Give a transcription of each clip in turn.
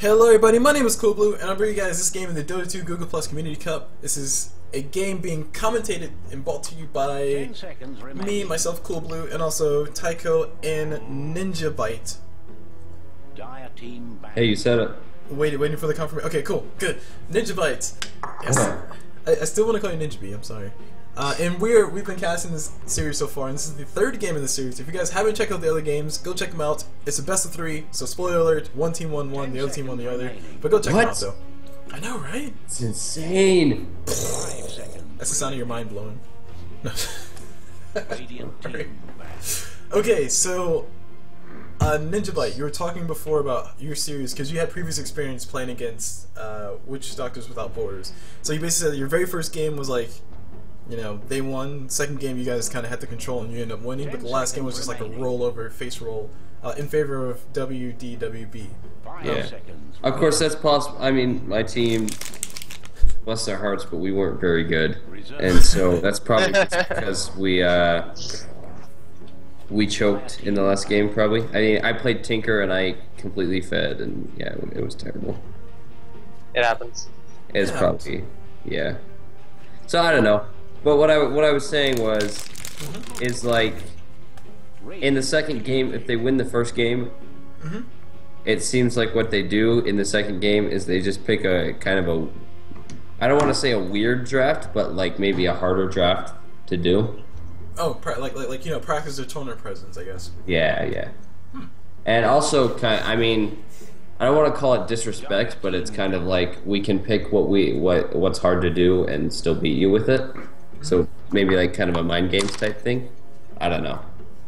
Hello everybody, my name is CulBlu, and I'm bringing you guys this game in the Dota 2 Google Plus Community Cup. This is a game being commentated and brought to you by me, myself, CulBlu, and also Tycho and Ninja Byte. Hey, you said it. Waiting, waiting for the confirmation. Okay, cool, good. Ninja Byte. Yes. I, I still want to call you Ninja B. I'm sorry. Uh, and we're we've been casting this series so far, and this is the third game in the series. If you guys haven't checked out the other games, go check them out. It's a best of three, so spoiler alert: one team won one, the other team won the other. But go check What? them out though. I know, right? It's insane. That's the sound of your mind blowing. No. Alright. Okay, so uh, Ninja Byte, you were talking before about your series because you had previous experience playing against uh, Witch Doctors Without Borders. So you basically said your very first game was like, you know, they won. Second game, you guys kind of had the control and you end up winning. But the last game was just like a rollover face roll uh, in favor of WDWB. Yeah. Of course, that's possible. I mean, my team, bless their hearts, but we weren't very good, and so that's probably because we uh, we choked in the last game. Probably. I mean, I played Tinker and I completely fed, and yeah, it was terrible. It happens. It's Yeah. probably yeah. So I don't know, but what I what I was saying was, is like, in the second game, if they win the first game, Mhm. it seems like what they do in the second game is they just pick a kind of a, I don't want to say a weird draft, but like maybe a harder draft to do. Oh, pra- like, like like you know, practice their toner presence, I guess. Yeah, yeah. And also, kind I mean, I don't want to call it disrespect, but it's kind of like we can pick what we what what's hard to do and still beat you with it. So maybe like kind of a mind games type thing. I don't know.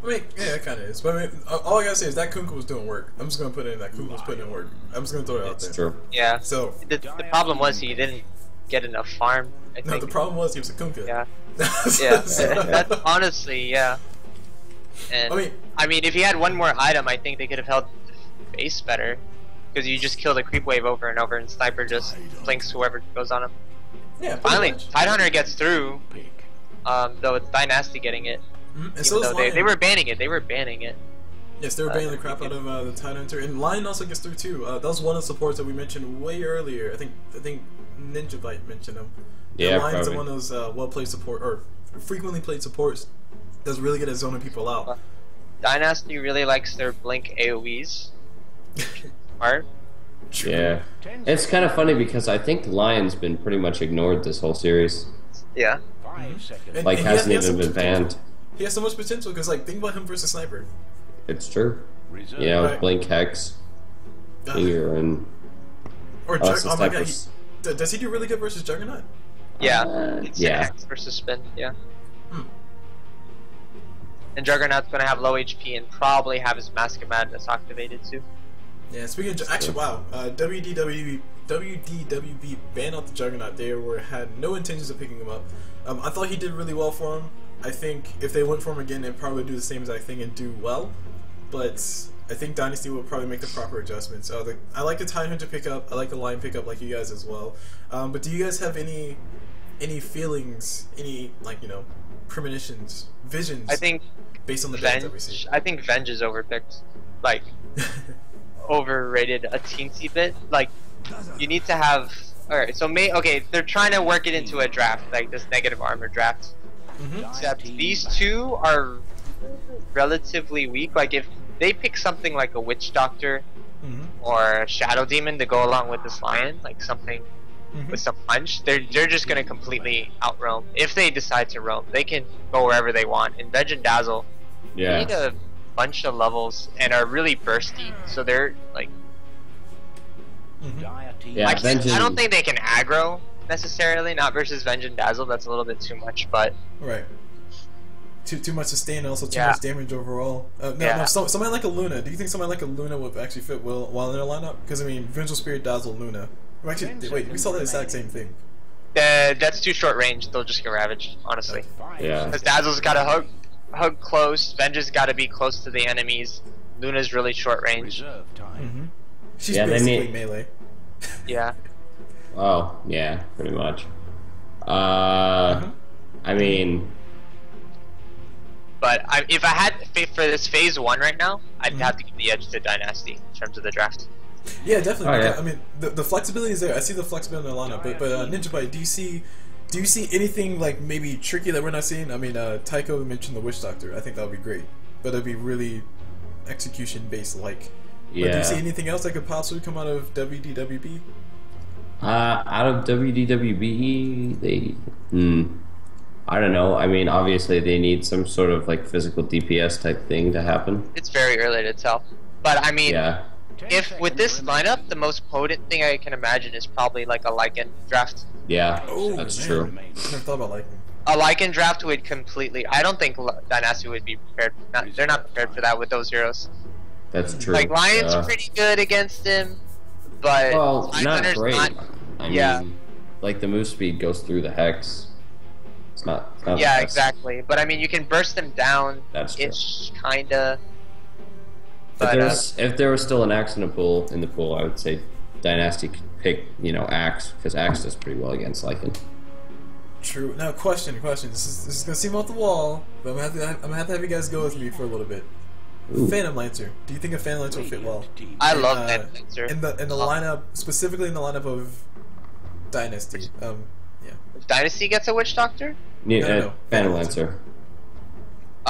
I mean, yeah, it kind of is. But I mean, all I gotta say is that Kunkka was doing work. I'm just gonna put it in that Kunkka was putting in work. I'm just gonna throw it out It's there. true. Yeah. So, The, the problem was he didn't get enough farm. I no, think. the problem was he was a Kunkka. Yeah. Yeah. So- That's honestly, yeah. And I mean, I mean, if he had one more item, I think they could have held the base better. Because you just kill the creep wave over and over, and sniper just blinks whoever goes on him. Yeah. Finally, much. Tidehunter gets through. Um, though it's DieNasty getting it. Mhm, And so is they, they were banning it. They were banning it. Yes, they were banning the crap out of uh, the Tide Hunter, and Lion also gets through too. Uh, that was one of the supports that we mentioned way earlier. I think I think Ninja Byte mentioned him. Yeah, Lion's probably. one of those uh, well played support or frequently played supports that's really good at zoning people out. DieNasty really likes their blink AoEs. Smart. True. Yeah. It's kind of funny because I think Lion's been pretty much ignored this whole series. Yeah. And- Like and he has- hasn't has even some been banned. He has so much potential because, like, think about him versus Sniper. It's true. You know, Right. Blink Hex Uh, here and or Jug- oh my god, he, does he do really good versus Juggernaut? Yeah. Uh, it's yeah. an X versus spin. Yeah. Hmm. And Juggernaut's gonna have low HP and probably have his Mask of Madness activated too. Yeah, speaking of, actually, wow, uh, WDWB, WDWB banned out the Juggernaut. They were had no intentions of picking him up. Um, I thought he did really well for him. I think if they went for him again, they'd probably do the same exact thing and do well. But I think DieNasty will probably make the proper adjustments. Uh, the, I like the Tidehunter pickup. I like the Lion pickup, like you guys as well. Um, but do you guys have any any feelings, any like you know premonitions, visions? I think based on the bans that we see. I think Venge is overpicked. Like overrated a teensy bit. Like you need to have. All right, so may okay, they're trying to work it into a draft, like this negative armor draft. hmm Except these two are relatively weak. Like if they pick something like a witch doctor hmm or a shadow demon to go along with this lion, like something hmm with some punch, they're they're just gonna completely out roam. If they decide to roam, they can go wherever they want. And Venge and Dazzle Yeah. need a bunch of levels and are really bursty, so they're like hmm Yeah, I, can't- I don't think they can aggro necessarily. Not versus Venge and Dazzle. That's a little bit too much, but Right. Too too much sustain, also too Yeah. much damage overall. Uh, no, Yeah. no. So, somebody like a Luna. Do you think somebody like a Luna would actually fit well while in their lineup? Because I mean, Vengeful Spirit, Dazzle, Luna. Well, Actually, wait, we saw the exact same thing. uh, that's too short range. They'll just get ravaged, honestly. Yeah. Because Dazzle's got a hug, hug close. Venge's got to be close to the enemies. Luna's really short range. Mm-hmm. She's Yeah, basically need- melee. Yeah. Oh, yeah, pretty much. Uh, Mhm. I mean, But I, if I had fa- for this phase one right now, I'd Mhm. have to give the edge to DieNasty in terms of the draft. Yeah, definitely. Oh, yeah. I mean, the, the flexibility is there. I see the flexibility in the lineup, but but uh, Ninja Byte, do you see? Do you see anything like maybe tricky that we're not seeing? I mean, uh, Tycho mentioned the Witch Doctor. I think that would be great, but it'd be really execution based like. But do you see anything else that could possibly come out of WDWB? Uh, out of WDWB, they. Hmm. I don't know. I mean, obviously they need some sort of like physical DPS type thing to happen. It's very early to tell. But I mean, Yeah. If with this lineup, the most potent thing I can imagine is probably like a Lycan draft. Yeah. Oh, that's man. true. Never thought about like. A Lycan draft would completely. I don't think DieNasty would be prepared. Not, they're not prepared for that with those heroes. That's true. Like Lion's Uh, pretty good against him, but Well, not great. not- I yeah. mean, like the move speed goes through the hex. It's not. It's not yeah, exactly. But I mean, you can burst them down. That's true. It's kinda. If But there uh, was if there was still an axe in the pool in the pool, I would say DieNasty could pick you know axe because axe does pretty well against Lycan. True. Now, question, question. This is this is gonna seem off the wall, but I'm gonna have to I'm gonna have to have you guys go with me for a little bit. Ooh. Phantom Lancer. Do you think a Phantom Lancer will fit well? I love uh, that answer. In the in the Uh, lineup, specifically in the lineup of DieNasty. Um, yeah. If DieNasty gets a Witch Doctor, Yeah, No, no, uh, no. Phantom Lancer.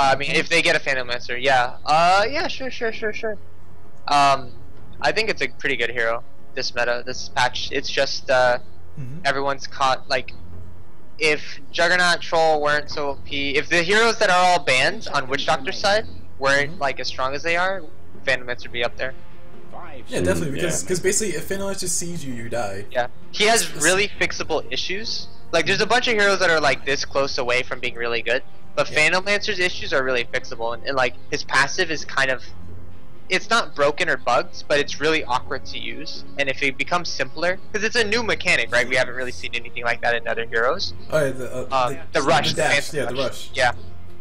Uh, I mean, if they get a Phantom Lancer, yeah. Uh, yeah, sure, sure, sure, sure. Um, I think it's a pretty good hero. This meta, this patch. It's just uh, Mhm. everyone's caught like. If Juggernaut Troll weren't so OP, if the heroes that are all banned on Witch Doctor's side weren't like as strong as they are, Phantom Lancer would be up there. Yeah, definitely. yeah. Because because basically, if Phantom Lancer sees you, you die. Yeah, he has really fixable issues. Like, there's a bunch of heroes that are like this close away from being really good, but Yeah. Phantom Lancer's issues are really fixable, and, and like his passive is kind of, it's not broken or bugged, but it's really awkward to use. And if it becomes simpler, because it's a new mechanic, right? We haven't really seen anything like that in other heroes. Oh, yeah, the, uh, Uh, the rush, the the dash, phantom yeah, the rush. Yeah.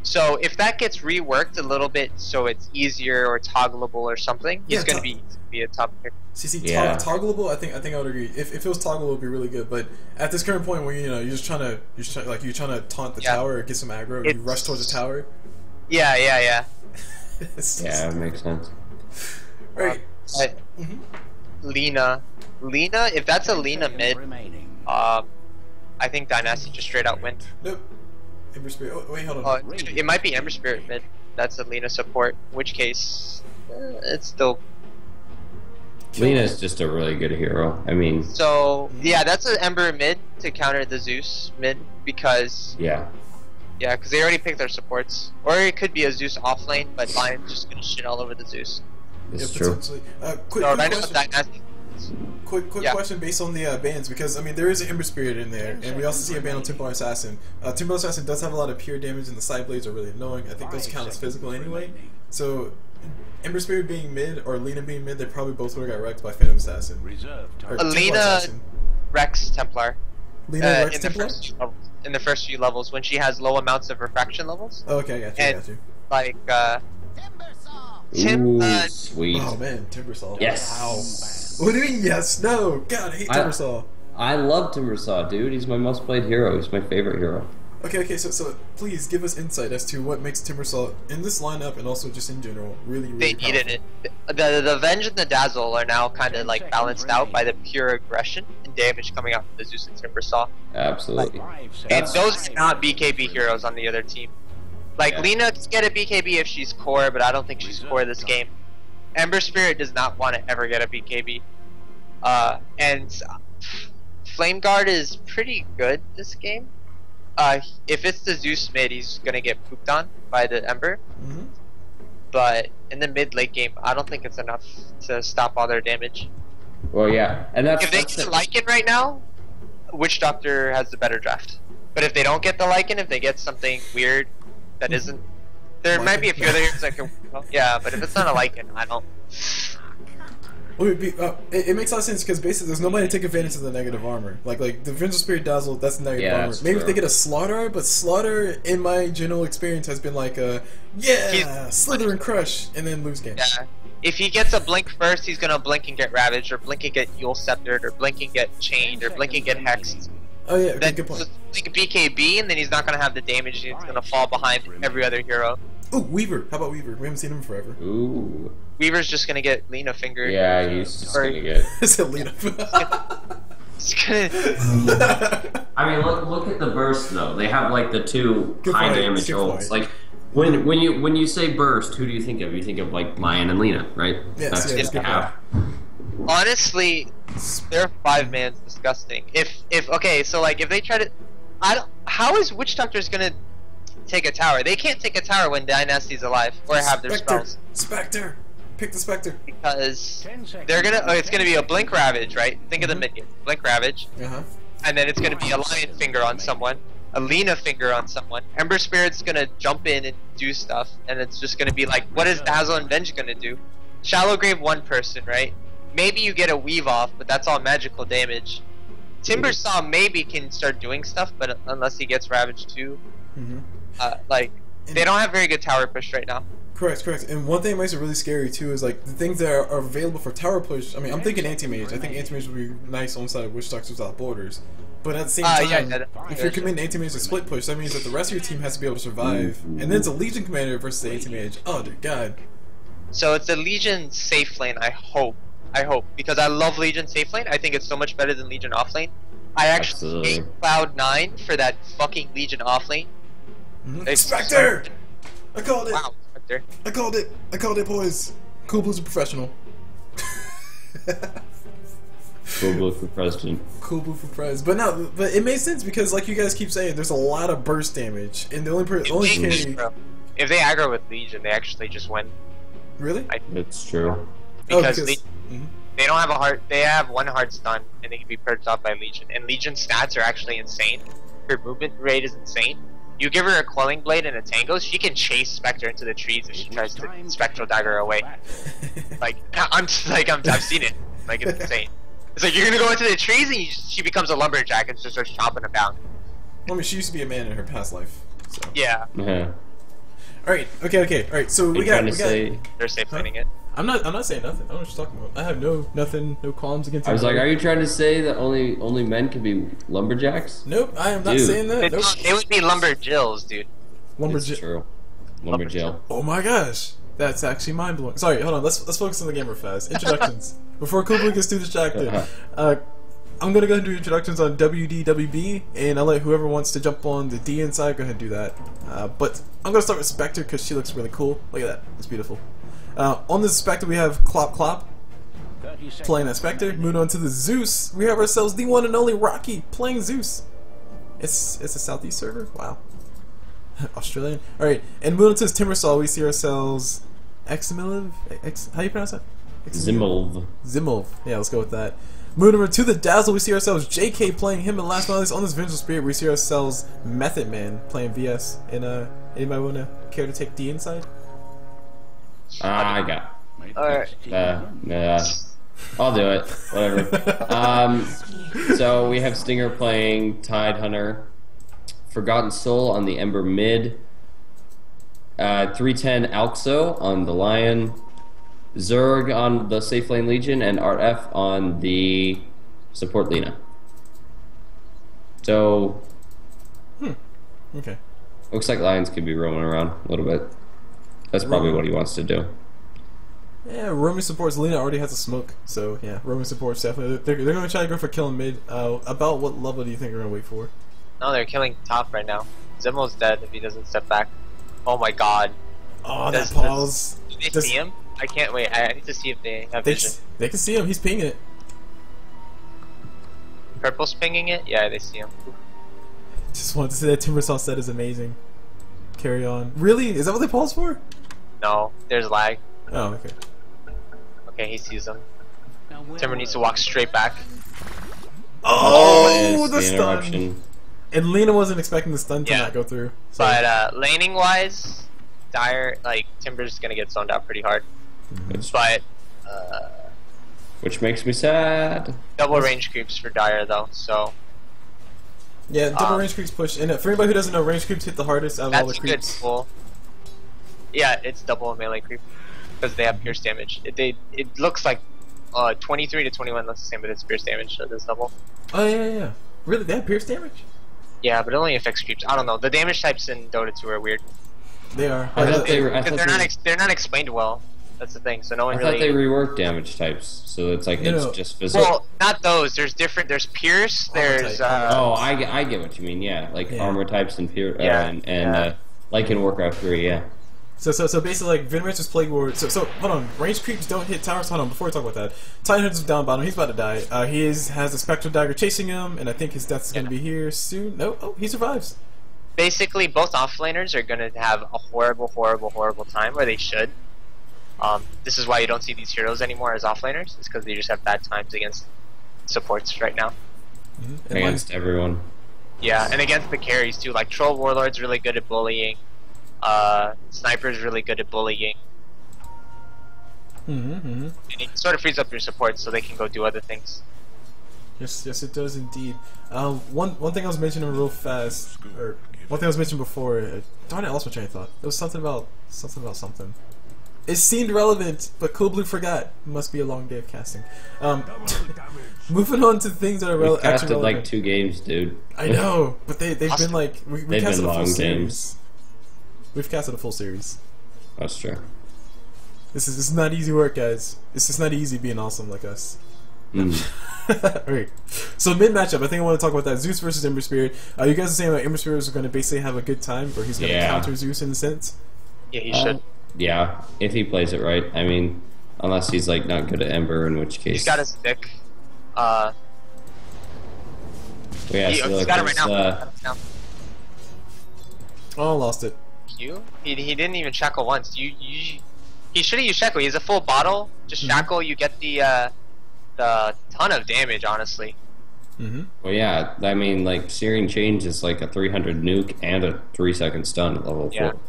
So if that gets reworked a little bit, so it's easier or toggleable or something, Yeah, he's gonna be be a top pick. See, Yeah. tog- toggleable. I think I think I would agree. If, if it was toggleable, it'd be really good. But at this current point, where you know you're just trying to you're just trying, like you're trying to taunt the Yeah. tower or get some aggro, It's- you rush towards the tower. Yeah, yeah, yeah. It's Yeah, just- it makes sense. Right. I- Mhm. Lena, Lena, if that's a Lena mid, um, I think DieNasty just straight out win. Nope. Ember Spirit. Oh, wait, hold on. Oh, it, it might be Ember Spirit mid. That's a Lena support. In which case, eh, it's still Kill Lena's just a really good hero. I mean, so. Yeah, that's an Ember mid to counter the Zeus mid because yeah. yeah, because they already picked their supports. Or it could be a Zeus off lane, but Lion's just gonna shit all over the Zeus. It's yeah, true. potentially. Uh, quick, No, quick right now question. DieNasty. Quick, quick Yeah. question based on the uh, bans because I mean there is an Ember Spirit in there, and we also see a ban on Templar Assassin. Uh, Templar Assassin does have a lot of pure damage, and the side blades are really annoying. I think those count as physical anyway. So, Ember Spirit being mid or Lena being mid, they probably both would have got wrecked by Phantom Assassin. Reserve Or target. Templar Lena- Assassin. Rex Templar. Lena uh, Rex in the Templar. first few levels, in the first few levels when she has low amounts of refraction levels, Oh, okay, I got you. I and- got you. like uh, Tim, Ooh, uh, sweet. Oh man, Timbersaw. Yes. Wow. What do you mean yes? No. God, I hate I- Timbersaw. I love Timbersaw, dude. He's my most played hero. He's my favorite hero. Okay, okay. So, so please give us insight as to what makes Timbersaw in this lineup and also just in general really, really. they needed powerful. it. The the Venge and the Dazzle are now kind of like balanced out by the pure aggression and damage coming out from the Zeus and Timbersaw, Absolutely. Five and those are not BKB heroes on the other team. Like Yeah. Lena can get a BKB if she's core, but I don't think she's core this game. Ember Spirit does not want to ever get a BKB, uh, and Flame Guard is pretty good this game. Uh, if it's the Zeus mid, he's gonna get pooped on by the Ember. Mhm. but in the mid late game, I don't think it's enough to stop all their damage. Well, yeah, and that's, If they that's get it. Lycan right now, Witch Doctor has the better draft. But if they don't get the Lycan, if they get something weird that isn't, there might be a few other heroes that can. yeah, but if it's not a Lycan, I don't. Well, it'd be, uh, it, it makes a lot of sense because basically there's nobody to take advantage of the negative armor. Like like the Vengeful Spirit Dazzle, that's negative Yeah, armor. that's Maybe if they get a Slardar, but Slardar, in my general experience, has been like a yeah, He's- Slithereen Crush, and then lose game. Yeah. If he gets a blink first, he's gonna blink and get ravaged, or blink and get Eul sceptered, or blink and get chained, or blink and get hexed. Oh yeah, okay, Then good point. just blink BKB, and then he's not gonna have the damage. He's gonna fall behind every other hero. Ooh, Weaver. How about Weaver? We haven't seen him forever. Ooh. Weaver's just gonna get Lena finger. Yeah, he's just Or- gonna get. Is it Lena? He's gonna. I mean, look look at the burst though. They have like the two Good high point, damage good ults. Like when when you when you say burst, who do you think of? You think of like Lion and Lena, right? Yes, That's yes, what good they have. Honestly, their five man's disgusting. If if okay, so like if they try to, I don't. How is Witch Doctor's gonna take a tower? They can't take a tower when DieNasty's alive or have their Spectre. spells Spectre. Pick the Spectre. because they're gonna. Oh, it's gonna be a Blink Ravage, right? Think of the minion, Blink Ravage, Uh huh. and then it's gonna be a Lion Finger on someone, a Lena Finger on someone. Ember Spirit's gonna jump in and do stuff, and it's just gonna be like, what is Dazzle and Venge gonna do? Shallow Grave one person, right? Maybe you get a weave off, but that's all magical damage. Timber Saw maybe can start doing stuff, but unless he gets ravaged too, Mm-hmm. uh, like they don't have very good tower push right now. Correct, correct. And one thing that makes it really scary too is like the things that are, are available for tower push. I mean, I'm thinking anti mage. I think anti mage would be nice on side of Witch Doctors without borders. But at the same Uh, time, yeah, that- if you're committing anti mage to split push, that means that the rest of your team has to be able to survive. And then it's a Legion commander versus the anti mage. Oh dear God. So it's a Legion safe lane. I hope. I hope because I love Legion safe lane. I think it's so much better than Legion off lane. I actually Absolutely. hate Cloud Nine for that fucking Legion off lane. Mhm. Spectre. I called it. Wow, Spectre. I called it. I called it, boys. CulBlu's a professional. CulBlu for president. CulBlu for prize, but no, but it makes sense because like you guys keep saying, there's a lot of burst damage, and the only per- If only they- carry If they aggro with Legion, they actually just win really I- It's true. Oh, because, because- they, mhm. they don't have a heart. They have one hard stun, and they can be purged off by Legion. And Legion stats are actually insane. Her movement rate is insane. You give her a Quelling Blade and a Tango, she can chase Spectre into the trees if she tries to Spectral Dagger away. Like I'm just like I'm, I've seen it. Like it's insane. It's like you're gonna go into the trees and you, she becomes a lumberjack and just starts chopping them down. I mean, she used to be a man in her past life. So. Yeah, Yeah. All right. Okay. Okay. All right. So Are we you got. trying We to got say? they're safe Huh? laning it. I'm not. I'm not saying nothing. I don't know what you're talking about. I have no nothing. No qualms against. I was like, are you trying to say that only only men can be lumberjacks? Nope. I am not Dude. saying that. It, Nope. it would be lumberjills, dude. It's true. Lumberjill. Oh my gosh. That's actually mind blowing. Sorry. Hold on. Let's let's focus on the gamer fast. Introductions. Before CulBlu gets too distracted. Uh, I'm gonna go ahead and do introductions on WDWB, and I'll let whoever wants to jump on the DN side go ahead and do that. Uh, but I'm gonna start with Spectre because she looks really cool. Look at that, it's beautiful. Uh, on this Spectre we have Clop Clop playing that Spectre. Moving on to the Zeus, we have ourselves the one and only Rocky playing Zeus. It's it's a Southeast server. Wow, Australian. All right, and moving on to this Timbersaw, we see ourselves Eximiliv. Ex, how do you pronounce that? Zimmelv. Zimov. Yeah, let's go with that. Moving over to the Dazzle, we see ourselves JK playing him, and last but not least, on this Vengeful Spirit, we see ourselves Method Man playing VS. And uh, anybody wanna care to take DN side? Ah, I got. Alright. Uh, yeah. I'll do it. Whatever. um, so we have Stinger playing Tide Hunter, Forgottonsoul on the Ember mid, uh, 310 Alksoe on the Lion, Zerg on the Safe Lane Legion, and Art F on the Support Lena. So Hmm. Okay. looks like Lions could be roaming around a little bit. That's probably what he wants to do. Yeah, Roman supports Lena already has a smoke, so yeah, Roman supports definitely. They're, they're gonna try to go for killing mid. Uh, about what level do you think they're gonna wait for? No, they're killing top right now. Zimmel's dead if he doesn't step back. Oh my god. Oh, Does- that pause. Do they Does- see him? I can't wait. I I need to see if they have They, vision. they can see him. He's pinging it. Purple's pinging it? Yeah, they see him. Just wanted to say that Timbersaw set is amazing. Carry on. Really? Is that what they pause for? No, there's lag. Oh, okay. Okay, he sees them. Timber needs to walk straight back. Oh, Is the, stun! And Lena wasn't expecting the stun to Yeah. not go through. So. But uh, laning wise, Dire like Timber's gonna get zoned out pretty hard. It's- But uh, which makes me sad. double range creeps for Dire though, so Yeah, double Um, range creeps push. And for anybody who doesn't know, range creeps hit the hardest out of all that's the a good creeps. Pull. Yeah, it's double melee creep because they have pierce damage. It they it looks like uh 23 to 21 looks the same, but it's pierce damage, so it's double. Oh yeah, yeah, yeah. Really? They have pierce damage? Yeah, but it only affects creeps. I don't know. The damage types in Dota 2 are weird. They are. I thought they were. I Because thought they're they, not ex- they're not explained well. That's the thing. So no one I thought they reworked damage types, so it's like No, it's no. just physical. well, not those. There's different. There's Pierce. There's uh, oh, I, get- I get what you mean. Yeah, like Yeah. armor types and pierce. uh, Yeah, and, and yeah. uh, like in Warcraft three. Yeah. So, so, so basically, like Venomancer's Plague Ward. So, so hold on. Range creeps don't hit towers. Hold on. Before we talk about that, Tidehunter's down bottom. He's about to die. Uh, he is has a spectral dagger chasing him, and I think his death's is going to be here soon. No, oh, he survives. basically both offlaners are gonna have a horrible, horrible, horrible time, or they should. Um, this is why you don't see these heroes anymore as offlaners. It's because they just have bad times against supports right now. Mm-hmm. And Against everyone. Yeah, and against the carries too. Like Troll Warlord's really good at bullying. Uh, Sniper's really good at bullying. Mm-hmm, mm-hmm. And it sort of frees up your support so they can go do other things. Yes, yes, it does indeed. Um, one one thing I was mentioning real fast, or one thing I was mentioning before. Uh, darn it, I lost my train of thought. It was something about something about something. It seemed relevant, but CulBlu forgot. Must be a long day of casting. Um, moving on to things that are We rel- casted actually relevant. like two games, dude. I know, but they they've been like we, we They've casted been a full long games. We've casted a full series. That's true. This is this is not easy work, guys. This is not easy being awesome like us. Mm. Alright. So mid matchup, I think I want to talk about that. Zeus versus Ember Spirit. Uh, you guys are saying that Ember Spirit is going to basically have a good time, or he's going to Yeah. counter Zeus in a sense. Yeah, he Uh, should. yeah, if he plays it right. I mean, unless he's like not good at Ember, in which case. He's got his stick. Uh, yeah, he, so he's like got it right there's, now. uh, now. Oh, lost it. Q? He, he didn't even shackle once. You you he should have used shackle. He's a full bottle. Just Mhm. shackle. You get the uh, the ton of damage. Honestly, Mm-hmm. Well, yeah, I mean, like Searing Chains is like a 300 nuke and a three second stun at level Yeah. four.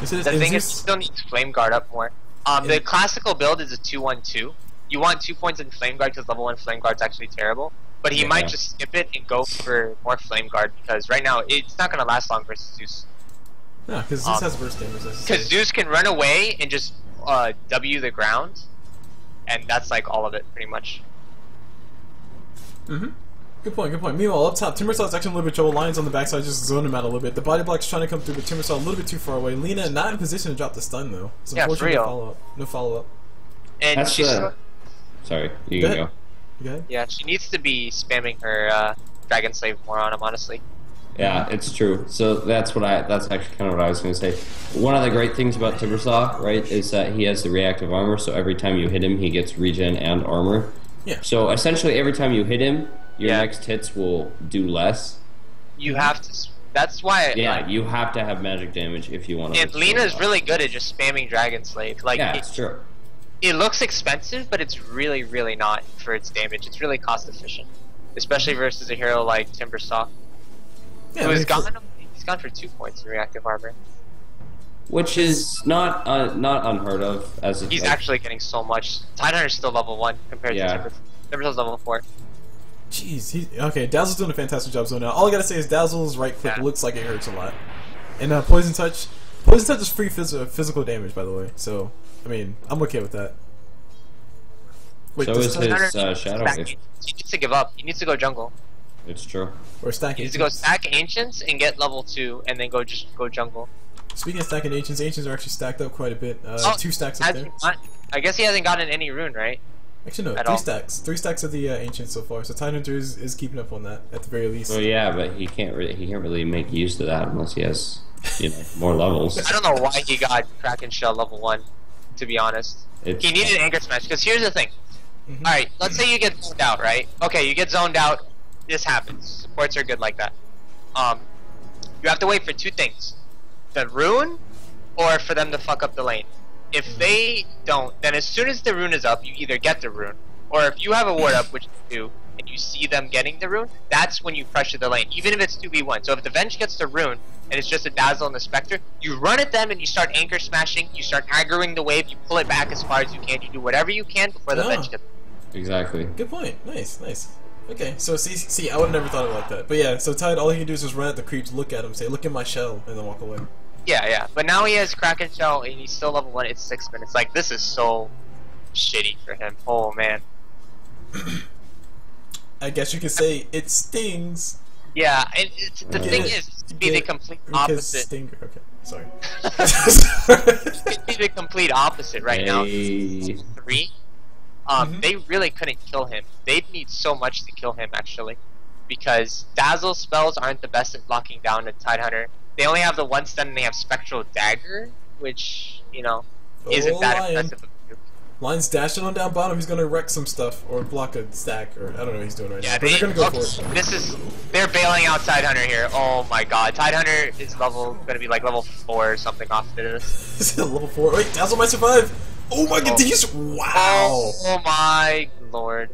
This is, the and thing is, he Zeus- still needs flame guard up more. Um, the Yeah. classical build is a two one two. You want two points in flame guard because level one flame guard's actually terrible. But he Yeah. might just skip it and go for more flame guard because right now it's not gonna last long versus Zeus. No, because Zeus um, has burst damage. Because Zeus can run away and just uh, W the ground, and that's like all of it pretty much. Mhm. Good point, good point. Meanwhile, up top, Timbersaw's actually a little bit trouble. Lions on the backside just zone him out a little bit. The body block's trying to come through, but Timbersaw a little bit too far away. Lena not in position to drop the stun though. So Yeah, for unfortunately, no real. follow up. No follow up. And That's she's uh, Sorry, you Go can ahead. go. You got it? yeah, she needs to be spamming her uh, Dragon Slave more on him, honestly. Yeah, it's true. So that's what I. That's actually kind of what I was going to say. One of the great things about Timbersaw, right, is that he has the reactive armor. So every time you hit him, he gets regen and armor. Yeah. So essentially, every time you hit him, your Yeah. next hits will do less. You have to. That's why. Yeah, like, you have to have magic damage if you want to. and Lena's really good at just spamming Dragon Slave. Like Yeah, it, it's true. it looks expensive, but it's really, really not for its damage. It's really cost efficient, especially versus a hero like Timbersaw, Yeah, who I has mean, for- gone. He's gone for two points in reactive armor. Which is not uh, not unheard of as He's like, actually getting so much. Tidehunter's still level one compared Yeah. to Timber. Timbersaw's level four. Jeez, he okay. Dazzle's doing a fantastic job so now. All I gotta say is Dazzle's right click Yeah. looks like it hurts a lot, and uh, Poison Touch, Poison Touch is free phys- physical damage, by the way. So I mean, I'm okay with that. Wait, So does is his- uh, Shadow Wave. He needs to give up. He needs to go jungle. It's true. or stacking. He needs to go stack ancients and get level two, and then go just go jungle. Speaking of stacking ancients, ancients are actually stacked up quite a bit. Uh, Oh, two stacks up there. not- I guess he hasn't gotten any rune, right? Actually, no, at three all. stacks. Three stacks of the uh, ancients so far. So Tidehunter is, is keeping up on that at the very least. Well, yeah, but he can't really he can't really make use of that unless he has you know more levels. I don't know why he got Kraken Shell level one. To be honest, It's, he needed Anchor Smash because here's the thing. Mhm. All right, let's say you get zoned out, right? Okay, you get zoned out. This happens. Supports are good like that. Um, you have to wait for two things: the rune, or for them to fuck up the lane. If they don't, then as soon as the rune is up, you either get the rune, or if you have a ward up, which you do, and you see them getting the rune, that's when you pressure the lane, even if it's 2v1. So if the Venge gets the rune, and it's just a Dazzle and the Spectre, you run at them and you start anchor smashing, you start aggroing the wave, you pull it back as far as you can, you do whatever you can before the Ah. Venge gets exactly. Good point. Nice, nice. Okay, so see, see, I would have never thought of it like that. But yeah, so Tide, all he can do is just run at the creeps, look at him, say, "Look at my shell," and then walk away. Yeah, yeah. But now he has Kraken Shell and he's still level 1, it's 6 minutes. Like, this is so shitty for him. Oh, man. I guess you could say it stings. Yeah, and it's, the Get thing is, to be the complete opposite. Stinger. Okay, sorry. to be the complete opposite right now. Three. Um, Mhm. they really couldn't kill him. They'd need so much to kill him actually, because dazzle spells aren't the best at locking down a Tidehunter. They only have the one stun and they have spectral dagger, which you know isn't Oh, that Lion. impressive. of you. Lion's dashing on down bottom. He's gonna wreck some stuff or block a stack or I don't know what he's doing right Yeah, now. But they, they're gonna go okay, for it. this is they're bailing out Tidehunter here. Oh my god, Tidehunter is level gonna be like level four or something off to this. Is level four. Wait, Dazzle might survive. Oh my god, Oh. did you? s- Wow. Oh, my lord.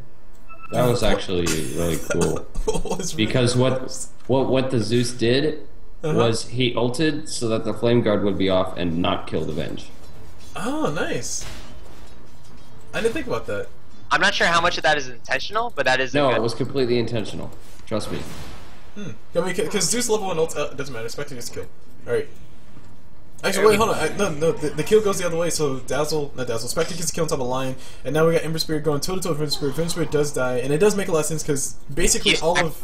That was actually really cool. What's really Because what what what the Zeus did Uh-huh. was he ulted so that the flame guard would be off and not kill the Venge. Oh, nice. I didn't think about that. I'm not sure how much of that is intentional, but that is No, good. it was completely intentional. Trust me. Hmm. I mean, because Zeus level one ult uh, doesn't matter. Spectre gets kill. All right. Actually, wait, hold on. I, no, no, the, the kill goes the other way. So Dazzle, not Dazzle, Spectre gets the kill on top of Lion, and now we got Ember Spirit going toe to toe with Ember Spirit. Ember Spirit does die, and it does make a lot of sense because basically He's all of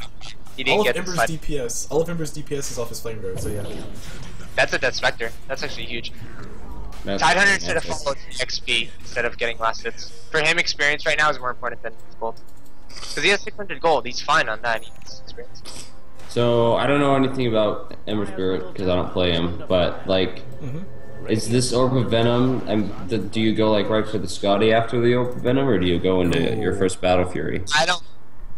He didn't all of get Ember's fight. DPS, all of Ember's DPS is off his flame guard. So yeah. That's a Death Spectre. That's actually huge. That's Tidehunter should have that's- followed XP instead of getting last hits. For him, experience right now is more important than his gold. Because he has 600 gold. He's fine on that. He needs experience. So I don't know anything about Ember Spirit because I don't play him, but like, Mhm. is this Orb of Venom? And the, do you go like right for the Scotty after the Orb of Venom, or do you go into your first Battle Fury? I don't.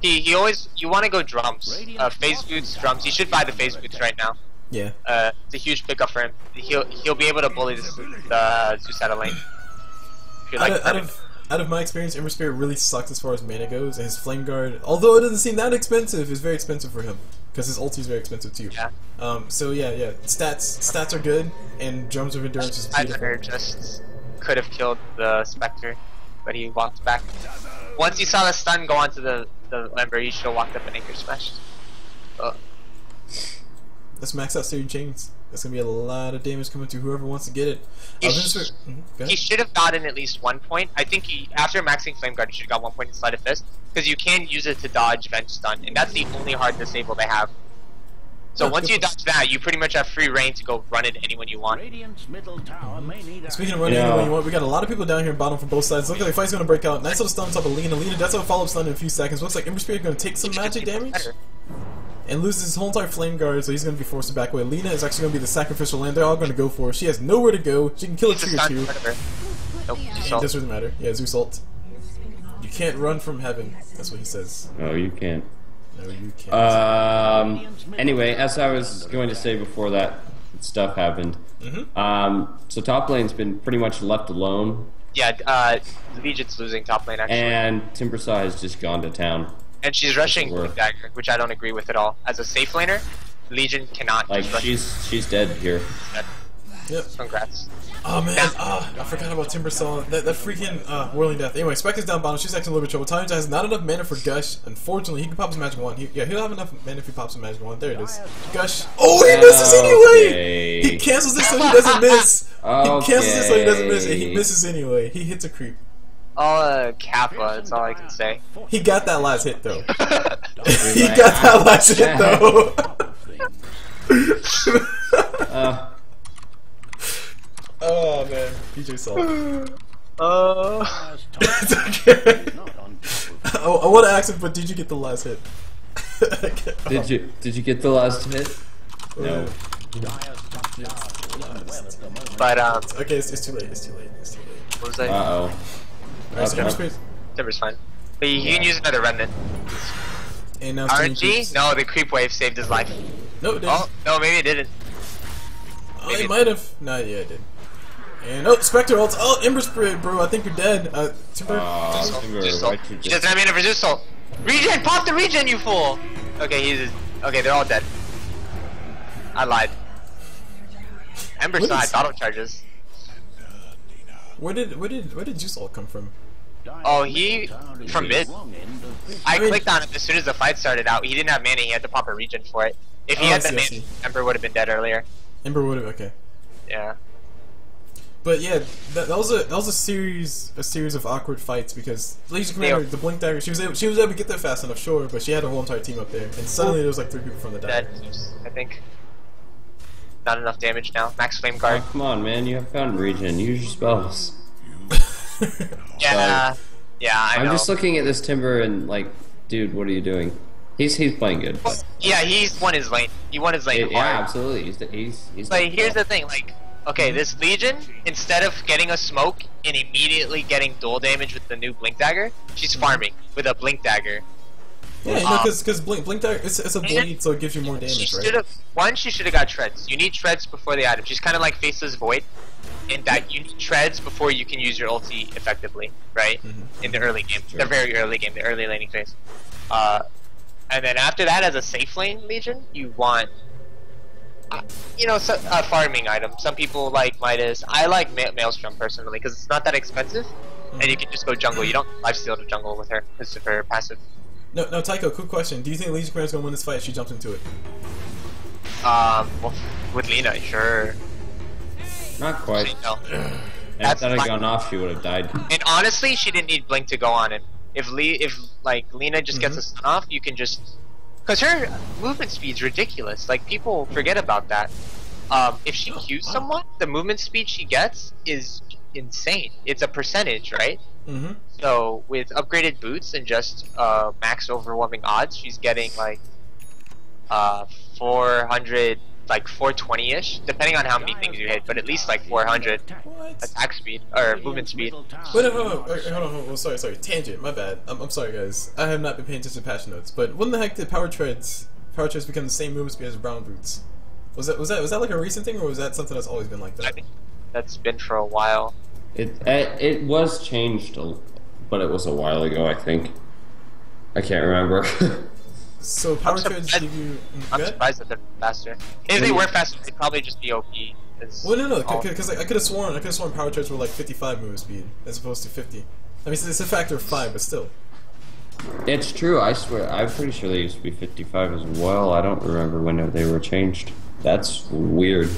He, he always. You want to go drums. Uh, phase boots, drums. You should buy the phase boots right now. Yeah. Uh, it's a huge pickup for him. He'll he'll be able to bully this, the Zeus out of lane. If you're Out, like of, out of out of my experience, Ember Spirit really sucks as far as mana goes, and his flame guard, although it doesn't seem that expensive, is very expensive for him because his ulti is very expensive too. Yeah. Um. So yeah, yeah. Stats stats are good, and drums of endurance is beautiful. Just could have killed the Spectre, but he walked back. Once he saw the stun go onto the the Ember, he should have walked up and anchor smashed. Uh, Let's max out Searing Chains. That's gonna be a lot of damage coming to whoever wants to get it. He Uh, sh- Ember Spirit- mhm, he should have gotten at least one point. I think he after maxing Flame Guard, he should have got one point in Sleight of Fist because you can use it to dodge Venge Stun, and that's the only hard disable they have. So Yeah, once you dodge that, you pretty much have free reign to go run it anyone you want. Radiant's middle tower may need Speaking of running Yeah. anywhere you want, we got a lot of people down here bottom from both sides. Looks like the fight's gonna break out. Nice little stun on top of Lena. Lena does have a follow up stun in a few seconds. Looks like Ember Spirit gonna take some magic damage and loses his whole entire flame guard, so he's gonna be forced to back away. Lena is actually gonna be the sacrificial lamb. They're all gonna go for her. She has nowhere to go. She can kill a tree or two. whatever. Nope, It doesn't really matter. Yeah, Zeus ult. You can't run from heaven. That's what he says. No, you can't. No, you can't. Um. Anyway, as I was going to say before that stuff happened, mm -hmm. um. So top lane's been pretty much left alone, Yeah, uh, Legion's losing top lane actually, and, and Timbersaw has just gone to town. She's rushing Blue Dagger, which I don't agree with at all. As a safe laner, Legion cannot Like just rush she's she's dead here. Yep. Congrats. Oh man, ah, I forgot about Timbersaw. That, that freaking uh, whirling death. Anyway, Spec is down bottom. She's actually a little bit trouble. Times has not enough mana for Gush. Unfortunately, he can pop his magic wand. He, yeah, he'll have enough mana if he pops his magic wand. There it is. Gush. Oh, he misses anyway. Okay. He cancels it so he doesn't miss. He cancels it so he doesn't miss, and he misses anyway. He hits a creep. All uh, Kappa, that's all I can say. He got that last hit though. He got that last hit though. Uh, oh man, DJ Salt. uh, it's okay. Oh, I want to ask him, but did you get the last hit? did you did you get the last hit? No. but um, Okay, it's, it's too late. It's too late. It's too late. what was I? Uh oh. Okay. Timberspace. Timber's fine. But you can use another remnant. And now RNG? No, the creep wave saved his life. No, it didn't. Oh, no, maybe it didn't. Oh, maybe it it- might have. No, yeah, it did. And oh, Spectre ults. Oh, Ember Spirit, bro. I think you're dead. Uh, Timber. Aw, Timber- Timber, Just why'd ult. you He doesn't have mana for Zeus ult. Regen! Pop the regen, you fool! Okay, he's. Okay, they're all dead. I lied. Ember What side, is- auto charges. Where did where did where did Zeus ult come from? Oh, he- from mid. I, I clicked on him as soon as the fight started out. He didn't have mana, he had to pop a regen for it. If he Oh, had the see, I mana. Ember would have been dead earlier. Ember would have. Okay. Yeah. But yeah, that, that was a that was a series a series of awkward fights because Legion Commander, the Blink Dagger, she was able, she was able to get there fast enough, sure, but she had a whole entire team up there, and suddenly there was like three people from the Dead, dagger. I think. Not enough damage now. Max Flame Oh, Guard. come on, man. You have Fountain Regen. Use your spells. Yeah. Yeah, I I'm know. just looking at this Timber and like, dude, what are you doing? He's he's playing good. but- yeah, he's won his lane. He won his lane Yeah, yeah, absolutely. He's he's he's. Like, here's the thing, like, okay, this Legion, instead of getting a smoke and immediately getting duel damage with the new Blink Dagger, she's farming with a Blink Dagger. Yeah, Um, because Blink Blink Dagger it's, it's a bleed, so it gives you more damage, should right? have, one, she should have got Treads. You need Treads before the item. She's kind of like Faceless Void, in that you need Treads before you can use your ulti effectively, right? Mhm. In the early game. Sure. The very early game, the early laning phase. Uh, and then after that, as a safe lane Legion, you want uh, you know, so, a farming item. Some people like Midas. I like Ma- Maelstrom personally because it's not that expensive, and you can just go jungle. You don't lifesteal to jungle with her because of her passive. No, no, Tycho, quick question: Do you think Legion Commander's gonna win this fight? if She jumps into it. Um, well, with Lena, sure. Not quite. You know. If that had my- gone off, she would have died. And honestly, she didn't need Blink to go on. And if Lee, if like Lena just gets Mhm. a stun off, you can just, cause her movement speed's ridiculous. Like people forget about that. Um, if she Qs someone, the movement speed she gets is insane. It's a percentage, right? Mm-hmm. So with upgraded boots and just uh, max overwhelming odds, she's getting like uh, 400, like 420-ish, depending on how many things you hit, but at least like 400 What? attack speed or movement speed. Wait, no, hold on, wait, hold on, hold on. Sorry, sorry. Tangent. My bad. I'm, I'm sorry, guys. I have not been paying attention to patch notes. But when the heck did Power Treads, Power Treads become the same movement speed as Brown Boots? Was that was that was that like a recent thing, or was that something that's always been like I that? think that's been for a while. It it, it was changed, a- but it was a while ago. I think. I can't remember. So Power I'm Treads surprised- give you. I'm go ahead. surprised that they're faster. If they were faster, they'd probably just be OP. Well, no, no, all- because I, I could have sworn I could have sworn Power Treads were like 55 movement speed as opposed to 50. I mean, it's, it's a factor of five, but still. it's true. I swear. I'm pretty sure they used to be 55 as well. I don't remember when they were changed. That's weird.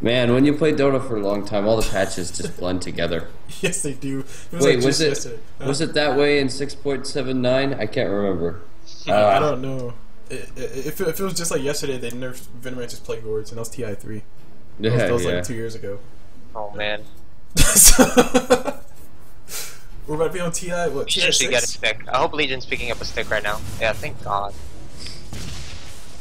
Man, when you play Dota for a long time, all the patches just blend together. Yes, they do. Was Wait, like was it yesterday. Was it that way in 6.79? I can't remember. I Uh, don't know. It, it, if, it, if it was just like yesterday, they nerfed Venomancer's Plague Wards, and that was TI3. That was, yeah, that was yeah. like two years ago. Oh man, We're about to be on TI, what, TI Legion should get a stick. I hope Legion's picking up a stick right now. Yeah, thank God.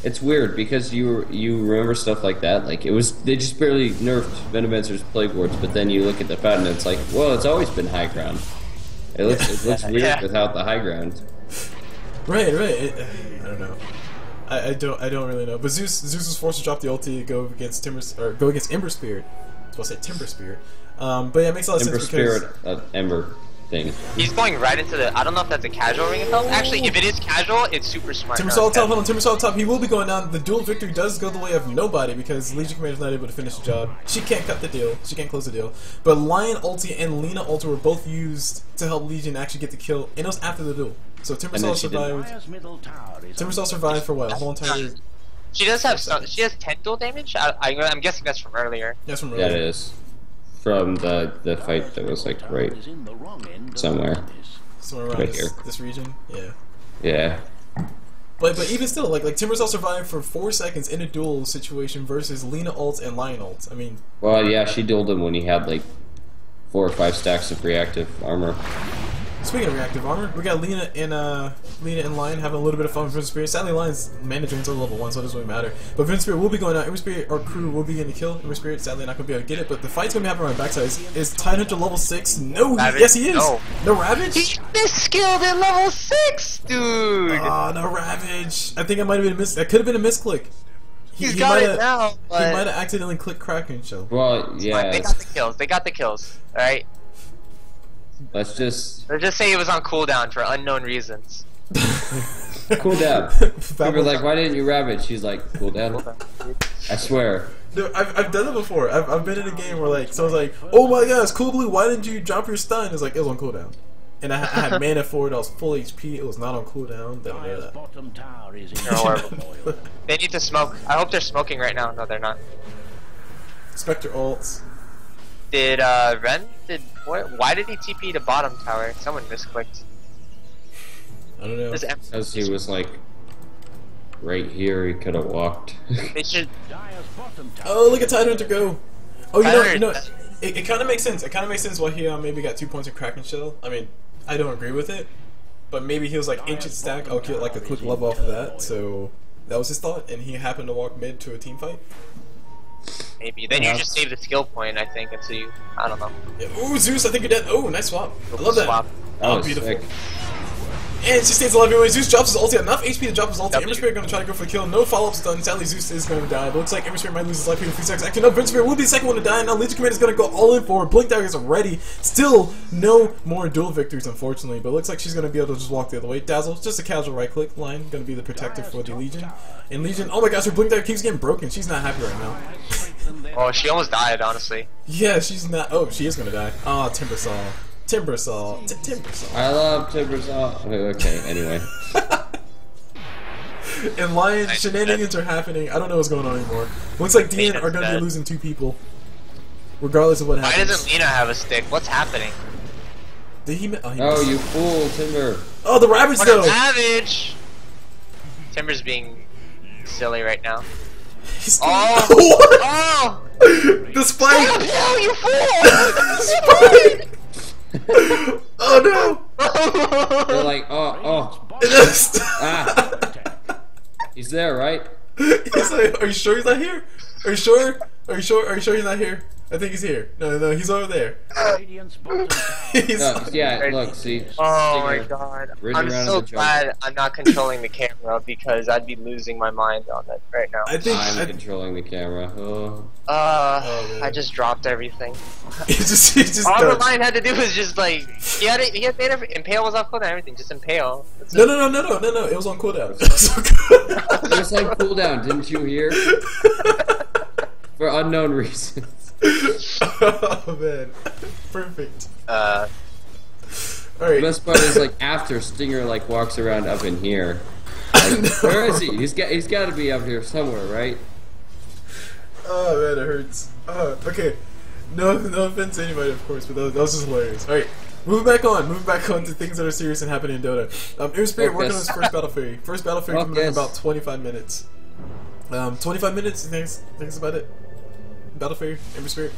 It's weird because you you remember stuff like that. Like it was they just barely nerfed Venomancer's Plague Wards, but then you look at the pattern and it's like, well, it's always been high ground. It looks it looks weird Yeah. without the high ground. Right, right. It, I don't know. I, I don't I don't really know. But Zeus Zeus was forced to drop the ulti to go against Timber or go against Ember Spirit. I was supposed to say Timber Spirit. Um, but yeah, it makes a lot of Ember sense because Spirit, uh, Ember thing. He's going right into the. I don't know if that's a casual ring of health. Actually, if it is casual, it's super smart. Timber No, Saw it's top, hold on, Timber Saw top. He will be going down. The duel victory does go the way of nobody because Legion Commander's not able to finish the job. She can't cut the deal. She can't close the deal. But Lion ulti and Lena ulti were both used to help Legion actually get the kill, and it was after the duel. So Timber And Saw then she didn't. survived. Dire's middle tower is Timber Saw survived for what? A whole entire. She does have. Some, she has 10 duel damage. I, I, I'm guessing that's from earlier. That's from Yeah, it earlier. is from the the fight that was like right. is in the wrong end somewhere. Somewhere around Right this, here. this region. Yeah. Yeah, But but even still, like like Timbersaw survived for four seconds in a duel situation versus Lena ult and Lion ult. I mean, well, yeah, she dueled him when he had like four or five stacks of reactive armor. Speaking of reactive armor, we got Lena and uh Lena and Lion having a little bit of fun with Vince Spirit. Sadly, Lion's mana drains are level one, so it doesn't really matter. But Vince Spirit will be going out. Ember Spirit, our crew will be getting a kill. Ember Spirit, sadly, not gonna be able to get it. But the fight's gonna be happening on my backside. Is, is Tidehunter level six? No, he, yes he is. No. no Ravage. He misskilled at level 6, dude! Ah, no Ravage. I think I might have been a miss. That could have been a misclick. He, He's he got might it have. now, He might have accidentally clicked Kraken Shell. Well, Fine, yeah, They got the kills. They got the kills. Alright? Let's just Let's just say it was on cooldown for unknown reasons. cool down. People were like, why didn't you ravage? She's like, cool down. I swear. No, I've, I've done it before. I've, I've been in a game where like someone's like, "Oh my gosh, CulBlu, why didn't you drop your stun?" It's like it was on cooldown, and I, I had mana for it. I was full HP. It was not on cooldown. Don't know that. bottom tower is in They're horrible. turmoil. They need to smoke. I hope they're smoking right now. No, they're not. Spectre ults. Did uh Ren did what? Why did he TP to bottom tower? Someone misclicked. I don't know. This M- Because he was like right here, he could have walked. they should. Dire's bottom tower. Oh, look at Tidehunter go! Oh, you know, Tidehunter- you know, it, it kind of makes sense. It kind of makes sense why he uh, maybe got two points of Kraken Shell. I mean, I don't agree with it, but maybe he was like ancient stack. I'll get like a quick level off of that. So that was his thought, and he happened to walk mid to a team fight. Maybe. Then Yeah. you just save the skill point, I think, until you. I don't know. Yeah. Ooh, Zeus! I think you're dead. Oh, nice swap. I love that. Swap. That Oh, beautiful. sick. And she stays alive anyway. Zeus drops his ulti. Enough HP to drop his ulti. Yep. Ember Spirit gonna try to go for the kill. No follow-ups done. Sadly, Zeus is gonna die. But looks like Ember Spirit might lose his life here in a few seconds. Actually, no, Prince Spirit will be the second one to die. And now Legion Commander is gonna go all in for it. Blink Dagger is ready. Still, no more duel victories, unfortunately. But looks like she's gonna be able to just walk the other way. Dazzle, just a casual right-click line. Gonna be the protector for the Legion. And Legion, oh my gosh, her Blink Dagger keeps getting broken. She's not happy right now. Oh, she almost died, honestly. yeah, she's not. Oh, she is gonna die. Ah, Timber Timbersaw. Timbersaw. T- Timbersaw. I love Timbersaw. Okay, anyway. And Lion Nice. shenanigans are happening. I don't know what's going on anymore. Looks like Dean Dean are going to be losing two people, regardless of what happens. Why happens. doesn't Lina have a stick? What's happening? Did he? Oh, he Oh, you fool, Timber. oh, the rabbits What a though. savage! Timber's being silly right now. He's Oh! what? Oh! the spike! Oh, you spike! Oh no! They're like, oh, oh. Ah. He's there, right? he's like, are you sure he's not here? Are you sure? Are you sure? Are you sure he's not here? I think he's here. No, no, he's over there. Radiant's he's No, yeah, look, see. Oh my god. I'm so in jungle. glad I'm not controlling the camera because I'd be losing my mind on it right now. I think I'm I, controlling the camera. Oh. Uh, Oh. I just dropped everything. he just he just All the Lion had to do was just like he had it, he had made every, impale was off cooldown and everything, just impale. That's No, it. no, no, no, no, no, no. It was on cooldown. It was on cooldown. It was like cooldown, didn't you hear? For unknown reasons. Oh man, perfect. Uh, All The best part is like after Stinger like walks around up in here. Like, where is he? He's got he's got to be up here somewhere, right? Oh man, it hurts. Uh, okay. No, no offense to anybody, of course, but that, that was just hilarious. All right, moving back on, moving back on to things that are serious and happening in Dota. Um, Air Spirit working on his first Battle Fury. First Battle Fury coming in about 25 minutes. Um, 25 minutes. Think that's about it. Battle Fury, Ember Spirit.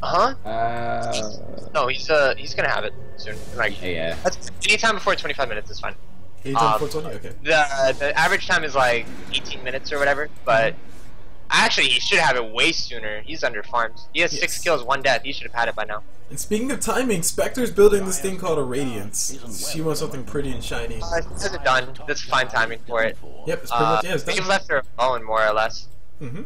Uh huh. Uh, No, he's uh he's gonna have it soon. Like yeah. that's anytime before 25 minutes is fine. Anytime Um, before 20. Okay. The the average time is like 18 minutes or whatever, but actually he should have it way sooner. He's under farmed. He has six Yes. kills, one death. He should have had it by now. And speaking of timing, Spectre's building this thing called a Radiance. She wants something pretty and shiny. Uh, it's done. That's fine timing for it. Yep, it's pretty Uh, much yeah, it's done. they've left her alone more or less. Mm-hmm.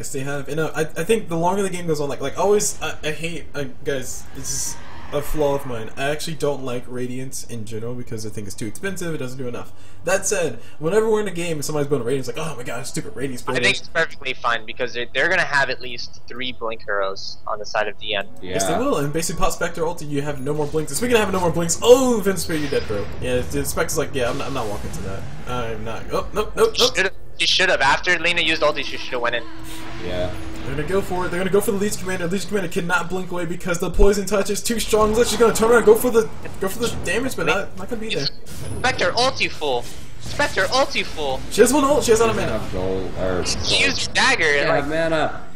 Yes, they have. And uh, I, I think the longer the game goes on, like like always, I, I hate uh, guys. This is a flaw of mine. I actually don't like Radiance in general because I think it's too expensive. It doesn't do enough. That said, whenever we're in a game and somebody's building Radiance, like oh my god, stupid Radiance I think it's perfectly fine because they're, they're gonna have at least three blink arrows on the side of DN. Yeah. Yes, they will. And basically, pop Spectre ulti, you have no more blinks. And speaking of having no more blinks, oh, Vince Spirit, you're dead, bro. Yeah, the Spectre's like, yeah, I'm not, I'm not walking to that. I'm not. Oh, nope, nope, nope. Should. She should have. After Lina used ulti, she should have went in. Yeah. They're gonna go for it. They're gonna go for the Leech Commander. Leech Commander cannot blink away because the poison touch is too strong. Looks like she's gonna turn around, and go for the go for the damage, but not not gonna be there. Spectre ulti full. Spectre ulti full. She has one ult. She has out of mana. Gold or She used her dagger. yeah, Like mana.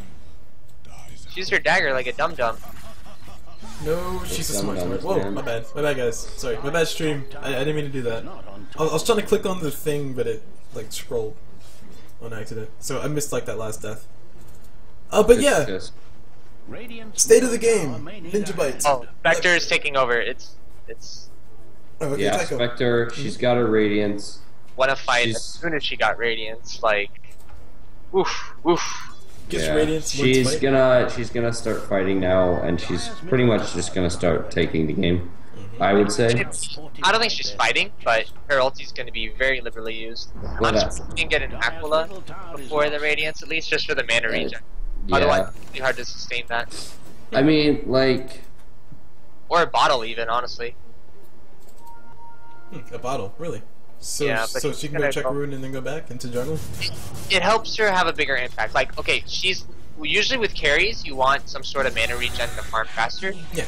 she used her dagger like a dum dum. No, she's a Dumb smart. numbers, Whoa, man. my bad. My bad, guys. Sorry, my bad. Stream. I, I didn't mean to do that. I I was trying to click on the thing, but it like scrolled on accident. So I missed like that last death. Uh, but It's yeah, just- state of the game. Ninja Bytes. Oh, Spectre is taking over. It's it's Oh, okay, yeah, Tycho. Spectre, she's got her radiance. what a fight. She's- As soon as she got radiance, like, oof, oof. Gets yeah. Radiance. She's gonna she's gonna start fighting now, and she's pretty much just gonna start taking the game. I would say. I don't think she's fighting, but her ulti's going to be very liberally used. Well, I'm that's- surprised she can get an Aquila before the Radiance, at least, just for the mana regen. Yeah. Otherwise, it's really hard to sustain that. I mean, like, Or a bottle, even, honestly. Hmm, a bottle, really. So, Yeah, but so she can go check go- rune and then go back into jungle. It helps her have a bigger impact. Like, okay, she's usually with carries, you want some sort of mana regen to farm faster. Yeah.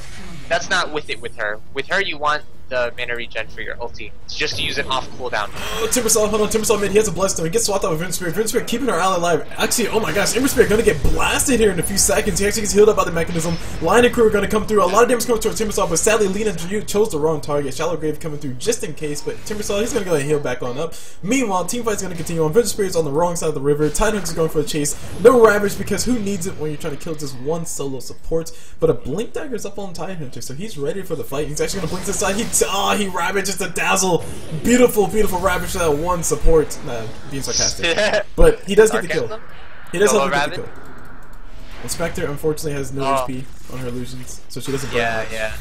That's not with it with her. With her, you want the mana regen for your ulti. It's just to use it off cooldown. Oh, Timbersaw, hold on, Timbersaw mid, he has a blast Bloodstone. He gets swapped out with. Wind Spirit keeping our ally alive. Actually, oh my gosh, Ember Spirit gonna get blasted here in a few seconds. He actually gets healed up by the Mekansm. Lion and crew are gonna come through. A lot of damage coming towards Timbersaw, but sadly, Lina chose the wrong target. Shallow Grave coming through just in case, but Timbersaw, he's gonna go and heal back on up. Meanwhile, team fight's gonna continue on. Wind Spirit's on the wrong side of the river. Tidehunter's going for a chase. No Ravage because who needs it when you're trying to kill just one solo support? But a Blink Dagger's up on Tidehunter, so he's ready for the fight. He's actually gonna blink this side. He, ah, he Ravage just a dazzle. Beautiful, beautiful Ravage for that one support. Nah, being sarcastic. But he does get the kill. He does Solo help get the kill. Inspector unfortunately has no Oh. HP on her illusions, so she doesn't burn Yeah, much. yeah.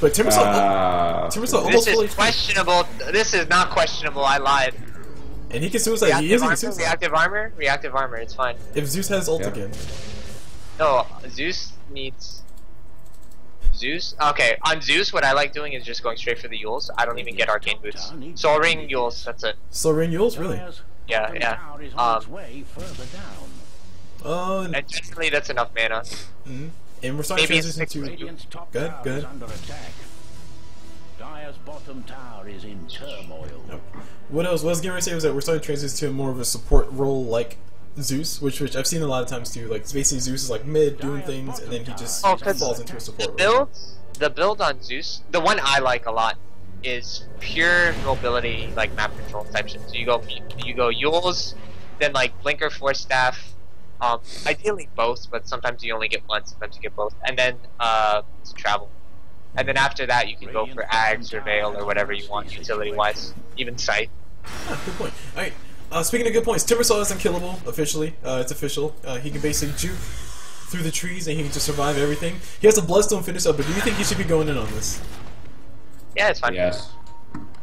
But Timbersaw, Uh, Timbersaw This almost fully is questionable. This is not questionable. I lied. and he can suicide. He is gonna armor, suicide. reactive armor, reactive armor. It's fine. If Zeus has ult Yeah. again, No, Zeus needs. Zeus? Okay, on Zeus, what I like doing is just going straight for the Euls. I don't even get arcane boots. Soul Ring, Euls, that's it. so Rain Euls really. Yeah, yeah. tower is on its Um, way further down. Oh, and, And generally, that's enough mana. mhm. and we're starting to Maybe it's transition to. Good, good. is under attack. Dire's bottom tower is in turmoil. What else? What I was getting ready to say was that we're starting to transition to more of a support role like Zeus, which which I've seen a lot of times too. Like basically Zeus is like mid doing things, and then he just Oh, 'cause falls into a The support role. build, the build on Zeus, the one I like a lot, is pure mobility, like map control type shit. So you go, you go Euls, then like Blinker Force Staff, um, ideally both, but sometimes you only get one, sometimes you get both, and then uh, to travel. And then after that, you can go for Ags or Veil or whatever you want, utility-wise, even Sight. Ah, good point. All right. Uh, speaking of good points, Timbersaw is unkillable officially. Uh, it's official. Uh, he can basically juke through the trees and he can just survive everything. He has a Bloodstone finish up, but do you think he should be going in on this? Yeah, it's fine. yes.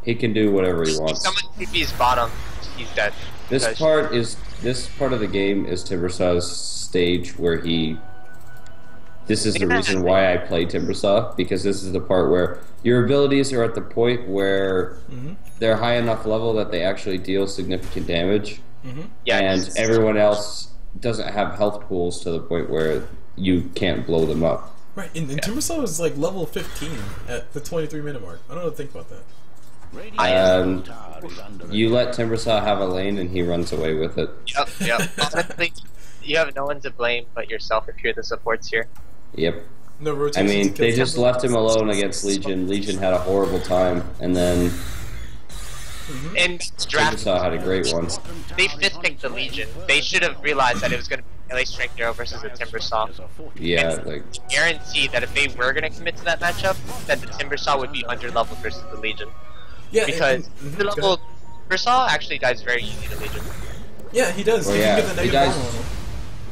He can do whatever he If wants. someone TP's bottom, he's dead. This part is this part of the game is Timbersaw's stage where he. This is the reason why I play Timbersaw because this is the part where your abilities are at the point where Mhm. they're high enough level that they actually deal significant damage, Yeah, and everyone else doesn't have health pools to the point where you can't blow them up. Right, and, and Timbersaw is like level 15 at the 23 minute mark. I don't know think about that. Radiant's Um, bottom tower is under You let Timbersaw have a lane and he runs away with it. Yep, yep. Honestly, you have no one to blame but yourself if you're the supports here. Yep. No rotation. I mean, they just Timbersaw. left him alone against Legion. Legion had a horrible time, and then mm-hmm. And draft, Timbersaw had a great one. they fifth picked the Legion. They should have realized that it was going to be melee strength hero versus the Timbersaw. Yeah, like Guarantee that if they were going to commit to that matchup, that the Timbersaw would be under level versus the Legion. yeah, Because and- under go level ahead. Timbersaw actually dies very easy to Legion. Yeah, he does. Well, yeah, can get the he dies- armor on him.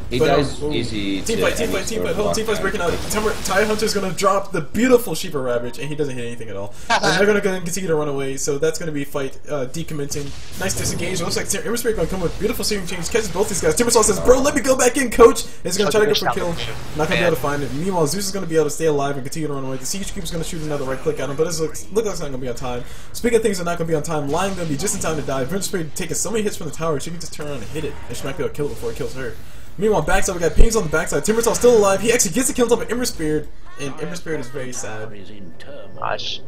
He But, dies um, easy. Team to fight, Team fight! Team fight! of Hold on, team fight's breaking out. Timber, Tidehunter's gonna drop the beautiful Sheeper Ravage, and he doesn't hit anything at all. and they're gonna, gonna continue to run away, so that's gonna be fight uh, decommencing. Nice disengage. It looks like Ember Spirit gonna come with beautiful Searing Chains, catches both these guys. Timbersaw says, "Bro, let me go back in, coach." And he's gonna try to go for a kill. Not gonna be able to find it. Meanwhile, Zeus is gonna be able to stay alive and continue to run away. The Siege Keeper's gonna shoot another right click at him, but it looks, looks like it's not gonna be on time. Speaking of things that are not gonna be on time, Lion gonna be just in time to die. Ember Spirit taking so many hits from the tower, she can just turn around and hit it, and she might be able to kill it before it kills her. Meanwhile, backside we got pings on the backside. Timbersaw's still alive. He actually gets the kill on top of Ember Spirit, and Ember Spirit is very sad. Is in turmoil. Gosh.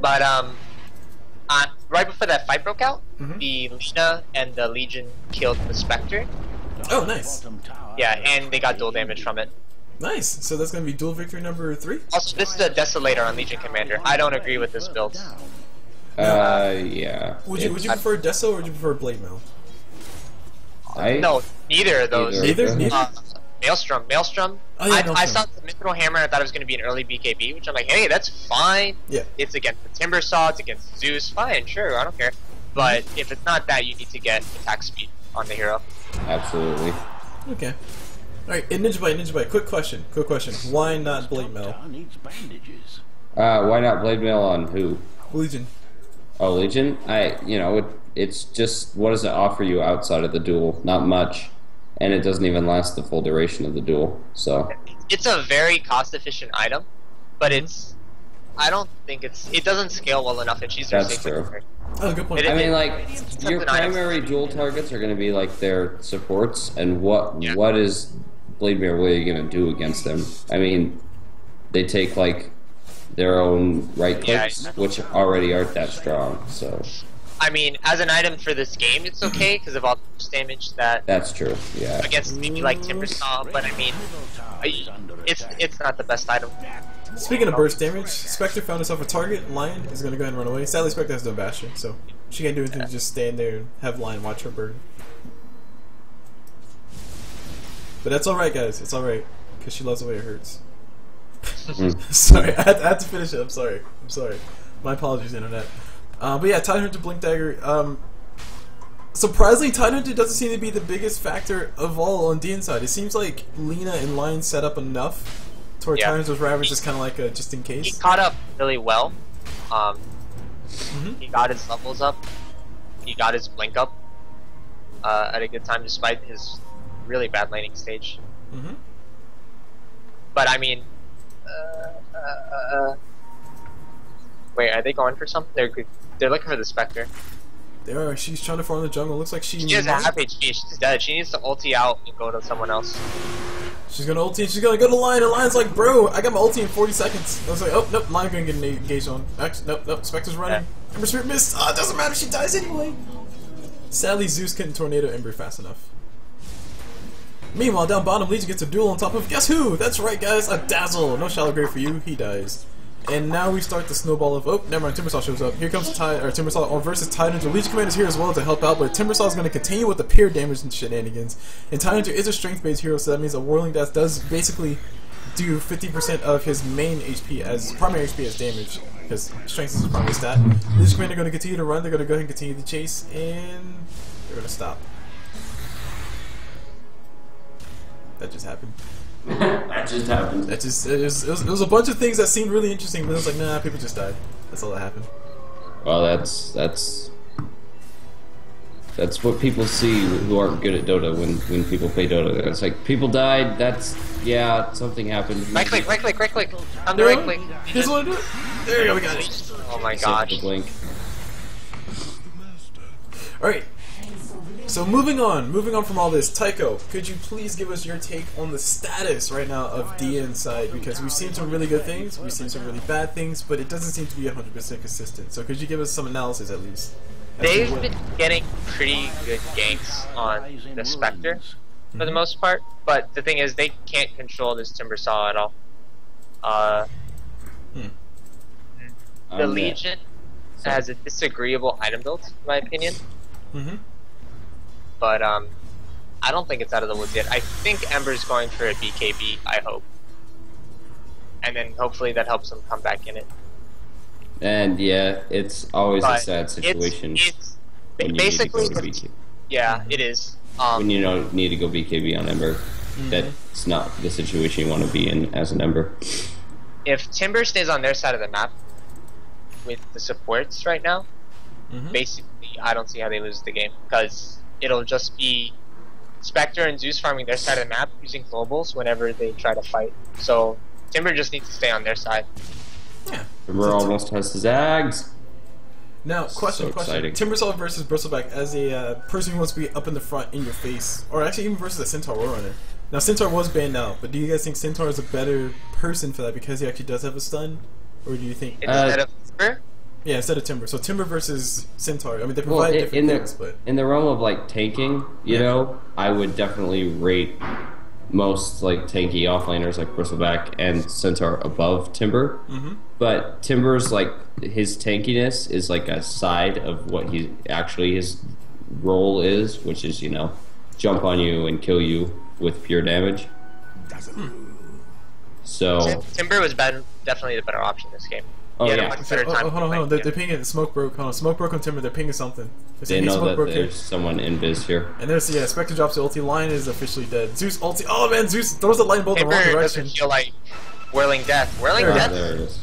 But, um, uh, right before that fight broke out, Mhm. the Lina and the Legion killed the Spectre. Oh, nice. Yeah, and they got duel damage from it. Nice. So that's gonna be duel victory number three. Also, this is a Desolator on Legion Commander. I don't agree with this build. Uh, yeah. Would you would you prefer Deso or would you prefer Blade Mail? I, No, neither of those. Neither. Neither. Neither. Uh, Maelstrom. Maelstrom. Oh, yeah, I, I saw the Mithril Hammer. And I thought it was going to be an early BKB, which I'm like, hey, that's fine. Yeah. It's against the Timber Saw. It's against Zeus. Fine, sure, I don't care. But if it's not that, you need to get attack speed on the hero. absolutely. Okay. All right. And Ninja Byte, Ninja Byte. Quick question. Quick question. Why not Blade Mail? Tower needs bandages. Uh, why not blade mail on who? Legion. Oh, Legion. I, you know, it, it's just what does it offer you outside of the duel? Not much, and it doesn't even last the full duration of the duel. So It's a very cost-efficient item, but it's. I don't think it's. It doesn't scale well enough, and she's their That's true. with her. Oh, good point. It- I mean, like your something I- primary duel targets are going to be like their supports, and what Yeah. what is Blade Mail, what are you gonna do against them? I mean, they take like their own right Yeah, clicks, I know. which already aren't that strong. So I mean, as an item for this game, it's okay because of all the burst damage that that's true. Yeah. against maybe like Timbersaw. But I mean, it's it's not the best item. Speaking of burst damage, Spectre found herself a target. Lion is gonna go ahead and run away. Sadly, Spectre has no bastion, so she can't do anything. to Just stand there and have Lion watch her burn. But that's all right, guys. It's all right because she loves the way it hurts. Mm. sorry, I had, I had to finish it. I'm sorry. I'm sorry. My apologies, internet. Uh, but yeah, Tidehunter Blink Dagger. Um, surprisingly, Tidehunter doesn't seem to be the biggest factor of all on DN side. It seems like Lina and Lion set up enough to where Yeah. Tidehunter's Ravage is kind of like a just in case. He caught up really well. Um, Mhm. he got his levels up. He got his blink up uh, at a good time, despite his really bad laning stage. hmm But I mean, uh, uh, uh, wait, are they going for something? They're. They're looking for the Spectre. There, are. she's trying to farm the jungle. Looks like she. She has half HP. She's dead. She needs to ulti out and go to someone else. She's gonna ulti. She's gonna go to Lion. And Lion's like, bro, I got my ulti in 40 seconds. I was like, oh nope, Lion gonna get engaged on. Actually, nope, nope. Spectre's running. Ember Spirit missed. Ah, it doesn't matter. She dies anyway. Sadly, Zeus couldn't tornado Ember fast enough. Meanwhile, down bottom, Legion gets a duel on top of guess who? That's right, guys, a Dazzle. No shallow grave for you. He dies. And now we start the snowball of oh, never mind. Timbersaw shows up. Here comes Tide or Timbersaw oh, versus Tidehunter. Legion Commander is here as well to help out, but Timbersaw is going to continue with the pure damage and shenanigans. And Tidehunter is a strength-based hero, so that means a Whirling Death does basically do 50% of his main HP as primary HP as damage because strength is his primary stat. Legion Commander going to continue to run. They're going to go ahead and continue the chase, and they're going to stop. That just happened. that just happened. That just it was, it was, it was a bunch of things that seemed really interesting, but it was like, nah, people just died. That's all that happened. Well, that's that's that's what people see who aren't good at Dota when when people play Dota. It's like people died. That's yeah, something happened. Right click, right click, right click. On the right click. Here's what I do. There you go, we got it. Oh my Save gosh. the blink. All right. So moving on, moving on from all this, Tycho, could you please give us your take on the status right now of DN side? Because we've seen some really good things, we've seen some really bad things, but it doesn't seem to be 100% consistent. So could you give us some analysis at least? They've been getting pretty good ganks on the Spectre for the most part, but the thing is, they can't control this Timber Saw at all. Uh, the Um, yeah. Legion has a disagreeable item build, in my opinion, Mhm. But um, I don't think it's out of the woods yet. I think Ember's going for a BKB. I hope, and then hopefully that helps them come back in it. And yeah, it's always a sad situation It's, it's when you basically, need to go to it's- BKB. yeah, it is. Um, When you don't need to go BKB on Ember, Mm-hmm. that's not the situation you want to be in as an Ember. if Timber stays on their side of the map with the supports right now, Mhm. basically I don't see how they lose the game because it'll just be Spectre and Zeus farming their side of the map using globals whenever they try to fight. So Timber just needs to stay on their side. Yeah. Ember almost has his Zags. Now, question, So question. exciting. Timbersaw versus Bristleback as a uh, person who wants to be up in the front in your face, or actually even versus a Centaur War Runner. Now, Centaur was banned out, but do you guys think Centaur is a better person for that because he actually does have a stun, or do you think? Instead of Timber, Yeah, instead of Timber. So Timber versus Centaur. I mean, they Well, provide different in the things, but in the realm of like tanking, you Yeah. know, I would definitely rate most like tanky offlaners like Bristleback and Centaur above Timber. Mhm. But Timber's like his tankiness is like a side of what he actually his role is, which is you know jump on you and kill you with pure damage. So Timber was ben- definitely the better option this game. Oh He had a yeah, much oh, better oh, hold on, hold on. They're, him. they're pinging smoke broke. Hold on, smoke broke on Timber. They're pinging something. They're they saying, hey, know smoke that broke here. there's someone in biz here. And there's yeah, Spectre drops the ulti. Lion is officially dead. Zeus ulti. Oh man, Zeus throws the lightning bolt in the Timber wrong direction. doesn't feel like Whirling Death. Whirling There it Death there it is.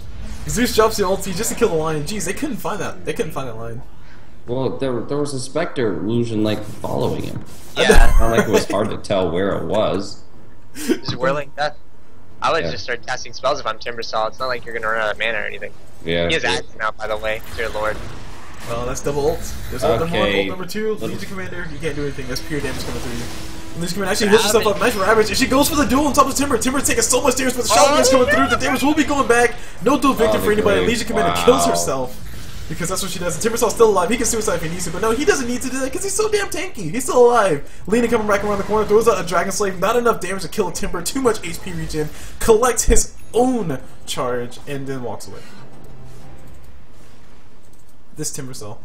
Zeus drops the ulti just to kill the lion. Jeez, they couldn't find that. They couldn't find that lion. Well, there there was a Spectre illusion like following him. Yeah, Not like it was hard to tell where it was. just Whirling Death. I would Yeah. just start casting spells if I'm Timbersaw. It's not like you're gonna run out of mana or anything. Yeah. He has ads now, by the way. Dear Lord. Well, that's double ult. There's ult number one, ult number two. Little- Legion Commander, you can't do anything. That's pure damage coming through you. Legion Commander actually hits herself up. Nice for average, And she goes for the duel on top of Timber. Timber's taking so much damage, but the shotgun's coming through. The damage will be going back. No duel victory Oh, for anybody. great. Legion Commander Wow. kills herself. Because that's what she does. And Timbersaw's still alive. He can suicide if he needs to, but no, he doesn't need to do that because he's so damn tanky. He's still alive. Lina coming back around the corner, throws out a Dragon Slave. Not enough damage to kill a Timber. Too much HP regen. Collects his own charge and then walks away. This Timbersaw.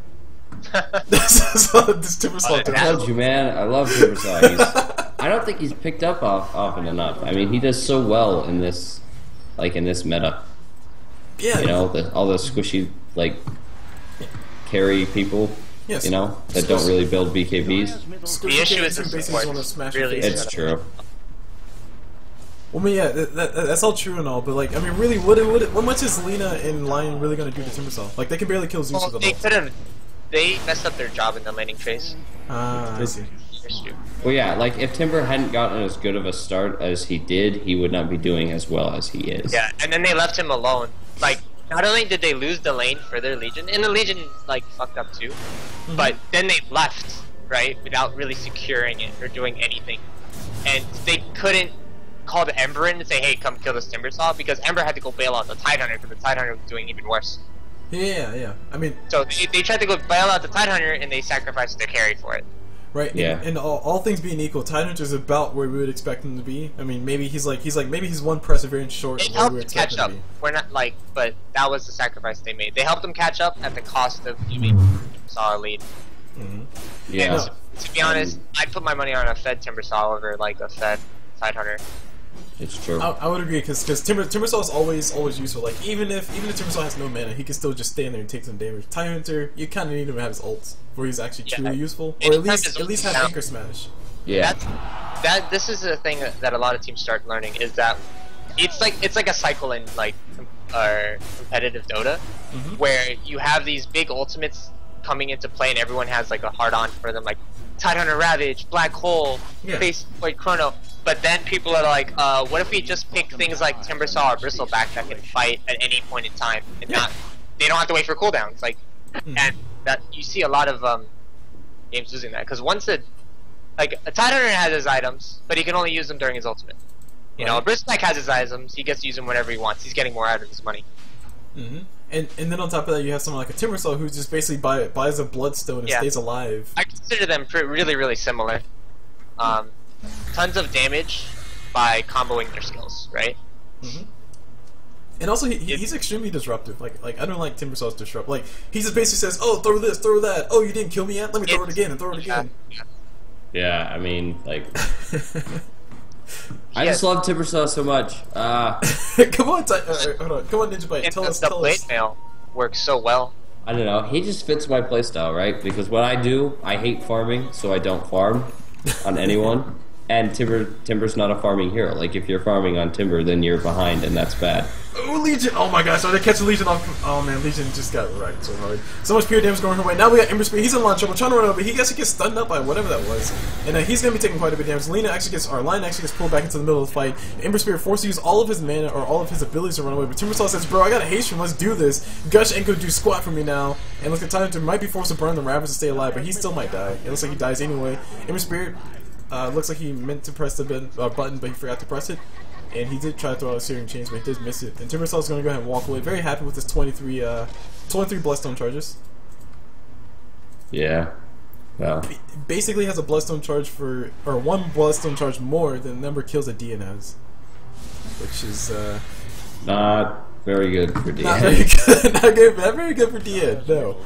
this is this Timbersaw. I told you, man. I love Timbersaw. He's, I don't think he's picked up off, often enough. I mean, he does so well in this, like in this meta. Yeah. You know, the, all the squishy like carry people. Yes. You know that don't really build BKBs. Squishy The issue characters is the who basically just support. wanna smash Really. It's true. Well, I mean, yeah, that, that, that's all true and all, but like, I mean, really, what what, what much is Lina and Lion really gonna do to Timbersaw? Like, they can barely kill Zeus Well, with they a could have. They messed up their job in the landing phase. Ah, I see. Well, yeah, like if Timber hadn't gotten as good of a start as he did, he would not be doing as well as he is. Yeah, and then they left him alone. Like, not only did they lose the lane for their Legion, and the Legion, like, fucked up too, mm-hmm. but then they left, right, without really securing it or doing anything. And they couldn't call the Ember in and say, hey, come kill this Timbersaw, because Ember had to go bail out the Tidehunter, because the Tidehunter was doing even worse. Yeah, yeah. I mean, So they, they tried to go bail out the Tidehunter, and they sacrificed their carry for it. Right? and- Yeah. And, all, all things being equal, Tidehunter's about where we would expect him to be. I mean, maybe he's like he's like maybe he's one perseverance short It of where we helped would them expect catch him up. to be. We're not, like, but that was the sacrifice they made. They helped him catch up at the cost of giving Timbersaw a lead. hmm Yeah. And to be honest, I'd put my money on a Fed Timbersaw over like a Fed Tidehunter. It's true. I, I would agree because because Timber Timbersaw is always always useful. Like even if even if Timbersaw has no mana, he can still just stand there and take some damage. Tidehunter, you kind of need him to have his ults where he's actually Yeah. truly useful, or at least at least ult have down. anchor smash. yeah. That's that. This is the thing that a lot of teams start learning is that it's like it's like a cycle in like com- or competitive Dota, Mhm. where you have these big ultimates coming into play and everyone has like a hard on for them, like Tidehunter Ravage, Black Hole, Yeah. Face Void Chrono. But then people are like, uh, what if we just pick things like Timbersaw or Bristleback that can fight at any point in time and Yeah. not they don't have to wait for cooldowns, like Mhm. and that you see a lot of um, games losing that because once it like a Tidehunter has his items, but he can only use them during his ultimate. You know, a Right. Bristleback has his items; he gets to use them whenever he wants. He's getting more out of his money. hmm And and then on top of that, you have someone like a Timbersaw who just basically buy, buys a bloodstone and Yeah. stays alive. I consider them pre- really, really similar. Um, tons of damage by comboing their skills, right? hmm And also, he, he- he's extremely disruptive. Like, like I don't like Timbersaw's disrupt. Like, he just basically says, "Oh, throw this, throw that. Oh, you didn't kill me yet? Let me throw it again and throw it again." Yeah. I mean, like, I Yes. just love Timbersaw so much. Uh, come on, Ti- uh, hold on, come on, Ninja Byte. Tell the, us, the tell blade us. mail works so well. I don't know. He just fits my playstyle, right? Because what I do, I hate farming, so I don't farm on anyone. And Timber Timber's not a farming hero. Like if you're farming on Timber, then you're behind, and that's bad. Oh, Legion! Oh my gosh, so they catch Legion off. Oh man, Legion just got wrecked so hard. So much pure damage going her way. Now we got Ember Spirit. He's in a lot of trouble, trying to run over. He gets actually gets stunned up by whatever that was, and uh, he's gonna be taking quite a bit of damage. Lina actually gets, our Lion actually gets pulled back into the middle of the fight. Ember Spirit forced to use all of his mana or all of his abilities to run away. But Timbersaw says, "Bro, I got a haste from. Let's do this." Gush ain't gonna do squat for me now. And look, at time to might be forced to burn the Ravage to stay alive, but he still might die. It looks like he dies anyway. Ember Spirit uh, looks like he meant to press the button, uh, button, but he forgot to press it. And he did try to throw out a Searing Chains, but he did miss it. And Timbersaw is going to go ahead and walk away. Very happy with his 23, uh, 23 Bloodstone charges. Yeah. Well, He basically has a Bloodstone charge for, or one Bloodstone charge more than the number of kills that DN has. Which is, uh, not very good for D. not very good. not, good not very good for DN, no.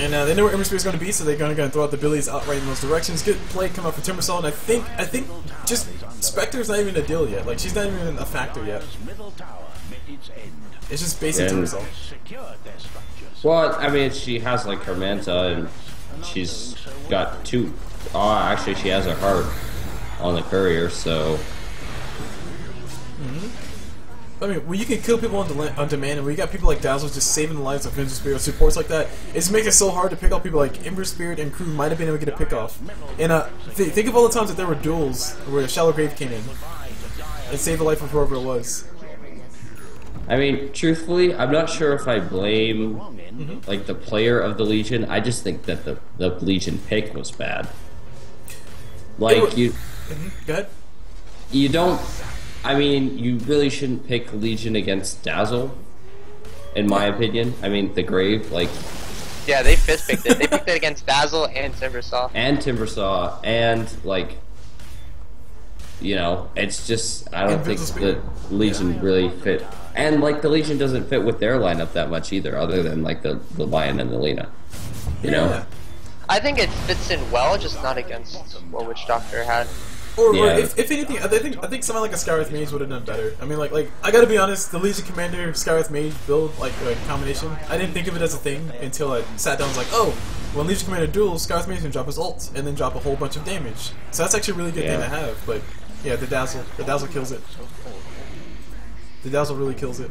And uh, they know where Ember is going to be, so they're going to go and throw out the abilities outright in those directions. Good play come out for Timbersaw, and I think, I think just Spectre's not even a deal yet. Like, she's not even a factor yet. His middle tower met its just basic And- Timbersaw. Well, I mean, she has like her Manta, and she's got two. Oh, actually, she has her heart on the courier, so I mean, when you can kill people on, de- on demand, and when you got people like Dazzle just saving the lives of Vengeance Spirit supports like that, it just makes it so hard to pick off people like Ember Spirit and Crew might have been able to get a pick off. And uh, th- think of all the times that there were duels where Shallow Grave came in and saved the life of whoever it was. I mean, truthfully, I'm not sure if I blame end. like the player of the Legion. I just think that the the Legion pick was bad. Like was- you, Go ahead. you don't. I mean, you really shouldn't pick Legion against Dazzle. In my opinion, I mean the Grave, like Yeah, they fist picked it. They picked it against Dazzle and Timbersaw. and Timbersaw, and like, you know, it's just I don't think the Spear. Legion really fit, and like the Legion doesn't fit with their lineup that much either, other than like the the Lion and the Lina. You know, Yeah. I think it fits in well, just not against what Witch Doctor had. Or, or if, if anything, I think I think something like a Skywrath Mage would have done better. I mean, like like I gotta be honest, the Legion Commander Skywrath Mage build like uh, combination, I didn't think of it as a thing until I sat down. and was like, oh, when Legion Commander duels, Skywrath Mage can drop his ult and then drop a whole bunch of damage. So that's actually a really good thing to have. But yeah, the dazzle, the dazzle kills it. The dazzle really kills it.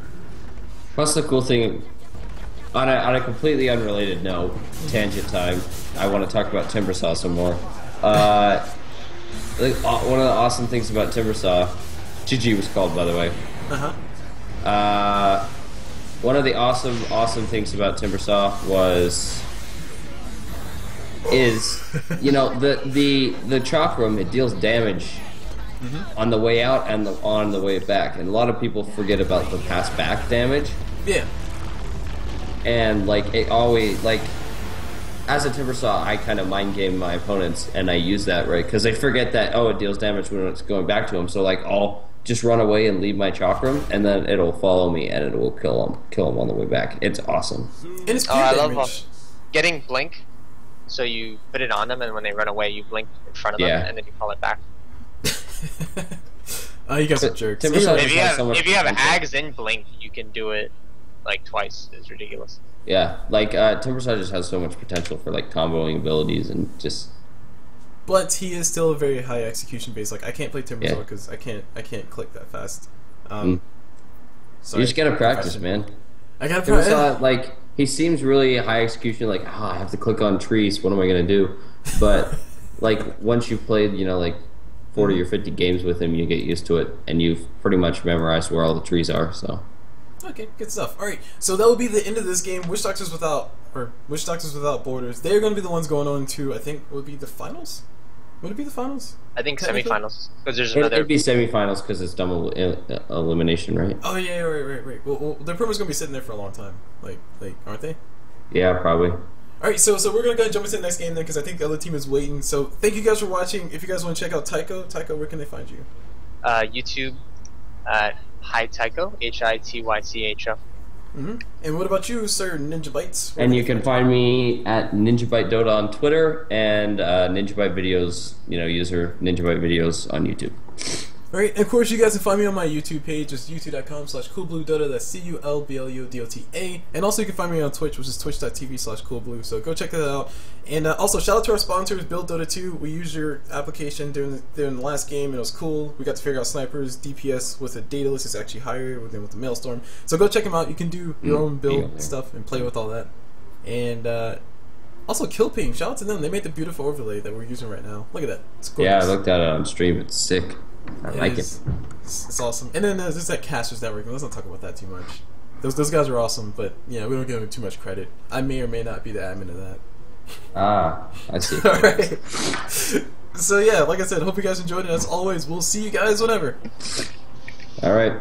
Plus, the cool thing, on a, on a completely unrelated note, tangent time, I want to talk about Timbersaw some more. Uh, like, uh, one of the awesome things about Timbersaw, GG was called, by the way. Uh huh. Uh, one of the awesome, awesome things about Timbersaw was is you know the the the chakram it deals damage on the way out and the, on the way back, and a lot of people forget about the pass back damage Yeah. and like it always like as a timber saw i kind of mind game my opponents and i use that right because they forget that oh it deals damage when it's going back to them so like i'll just run away and leave my chakram and then it'll follow me and it will kill them kill them on the way back it's awesome And it's Oh, I love damage. Getting blink, so you put it on them, and when they run away, you blink in front of them, Yeah. and then you call it back. oh, you guys are But jerks. Timber Anyway, Saw- If you have so if you have. Ags in blink, you can do it like twice. It's ridiculous. Yeah like uh just has so much potential for like comboing abilities and just but he is still a very high execution base. Like I can't play Timbersaw Yeah. because I can't I can't click that fast. Um, Mm. sorry, you just gotta practice man I gotta practice. Like he seems really high execution. Like, oh, I have to click on trees. What am I gonna do? But like once you've played, you know, like forty or fifty games with him, you get used to it, and you've pretty much memorized where all the trees are. So Okay, good stuff. All right, so that will be the end of this game. Witch Doctors Without or Witch Doctors Without Borders. They're going to be the ones going on to I think would be the finals. Would it be the finals? I think semifinals because there's it, another. it'd be semifinals because it's double el- elimination, right? Oh yeah, right, right, right. Well, well they're pretty going to be sitting there for a long time. Like, like, aren't they? Yeah, probably. All right, so so we're gonna go ahead and jump into the next game then, because I think the other team is waiting. So thank you guys for watching. If you guys want to check out Tycho, Tycho, where can they find you? uh, YouTube at Hi Tycho, H I T Y C H O. hmm And what about you, Sir Ninja Bytes? Where And you can find find me at NinjaByte Dota on Twitter and uh, NinjaByte Videos, you know, user NinjaByte Videos on YouTube. Alright, and of course you guys can find me on my YouTube page, it's youtube.com slash culbludota, that's C-U-L-B-L-U-D-O-T-A. And also you can find me on Twitch, which is twitch.tv slash culblu, so go check that out. And uh, also shout out to our sponsors, Build Dota 2. We used your application during the, during the last game, and it was cool. We got to figure out snipers, DPS with a Daedalus is actually higher than with the Maelstrom. So go check them out, you can do your Mm, own build yeah. stuff and play with all that. And uh, also KillPing, shout out to them, they made the beautiful overlay that we're using right now. Look at that. Yeah, I looked at it on stream. It's sick. I like it. is. It's, it's awesome. And then there's, there's that Casters Network. Let's not talk about that too much. Those those guys are awesome, but yeah, we don't give them too much credit. I may or may not be the admin of that. Ah, I see. All right. So yeah, like I said, hope you guys enjoyed it. As always, we'll see you guys whenever. All right.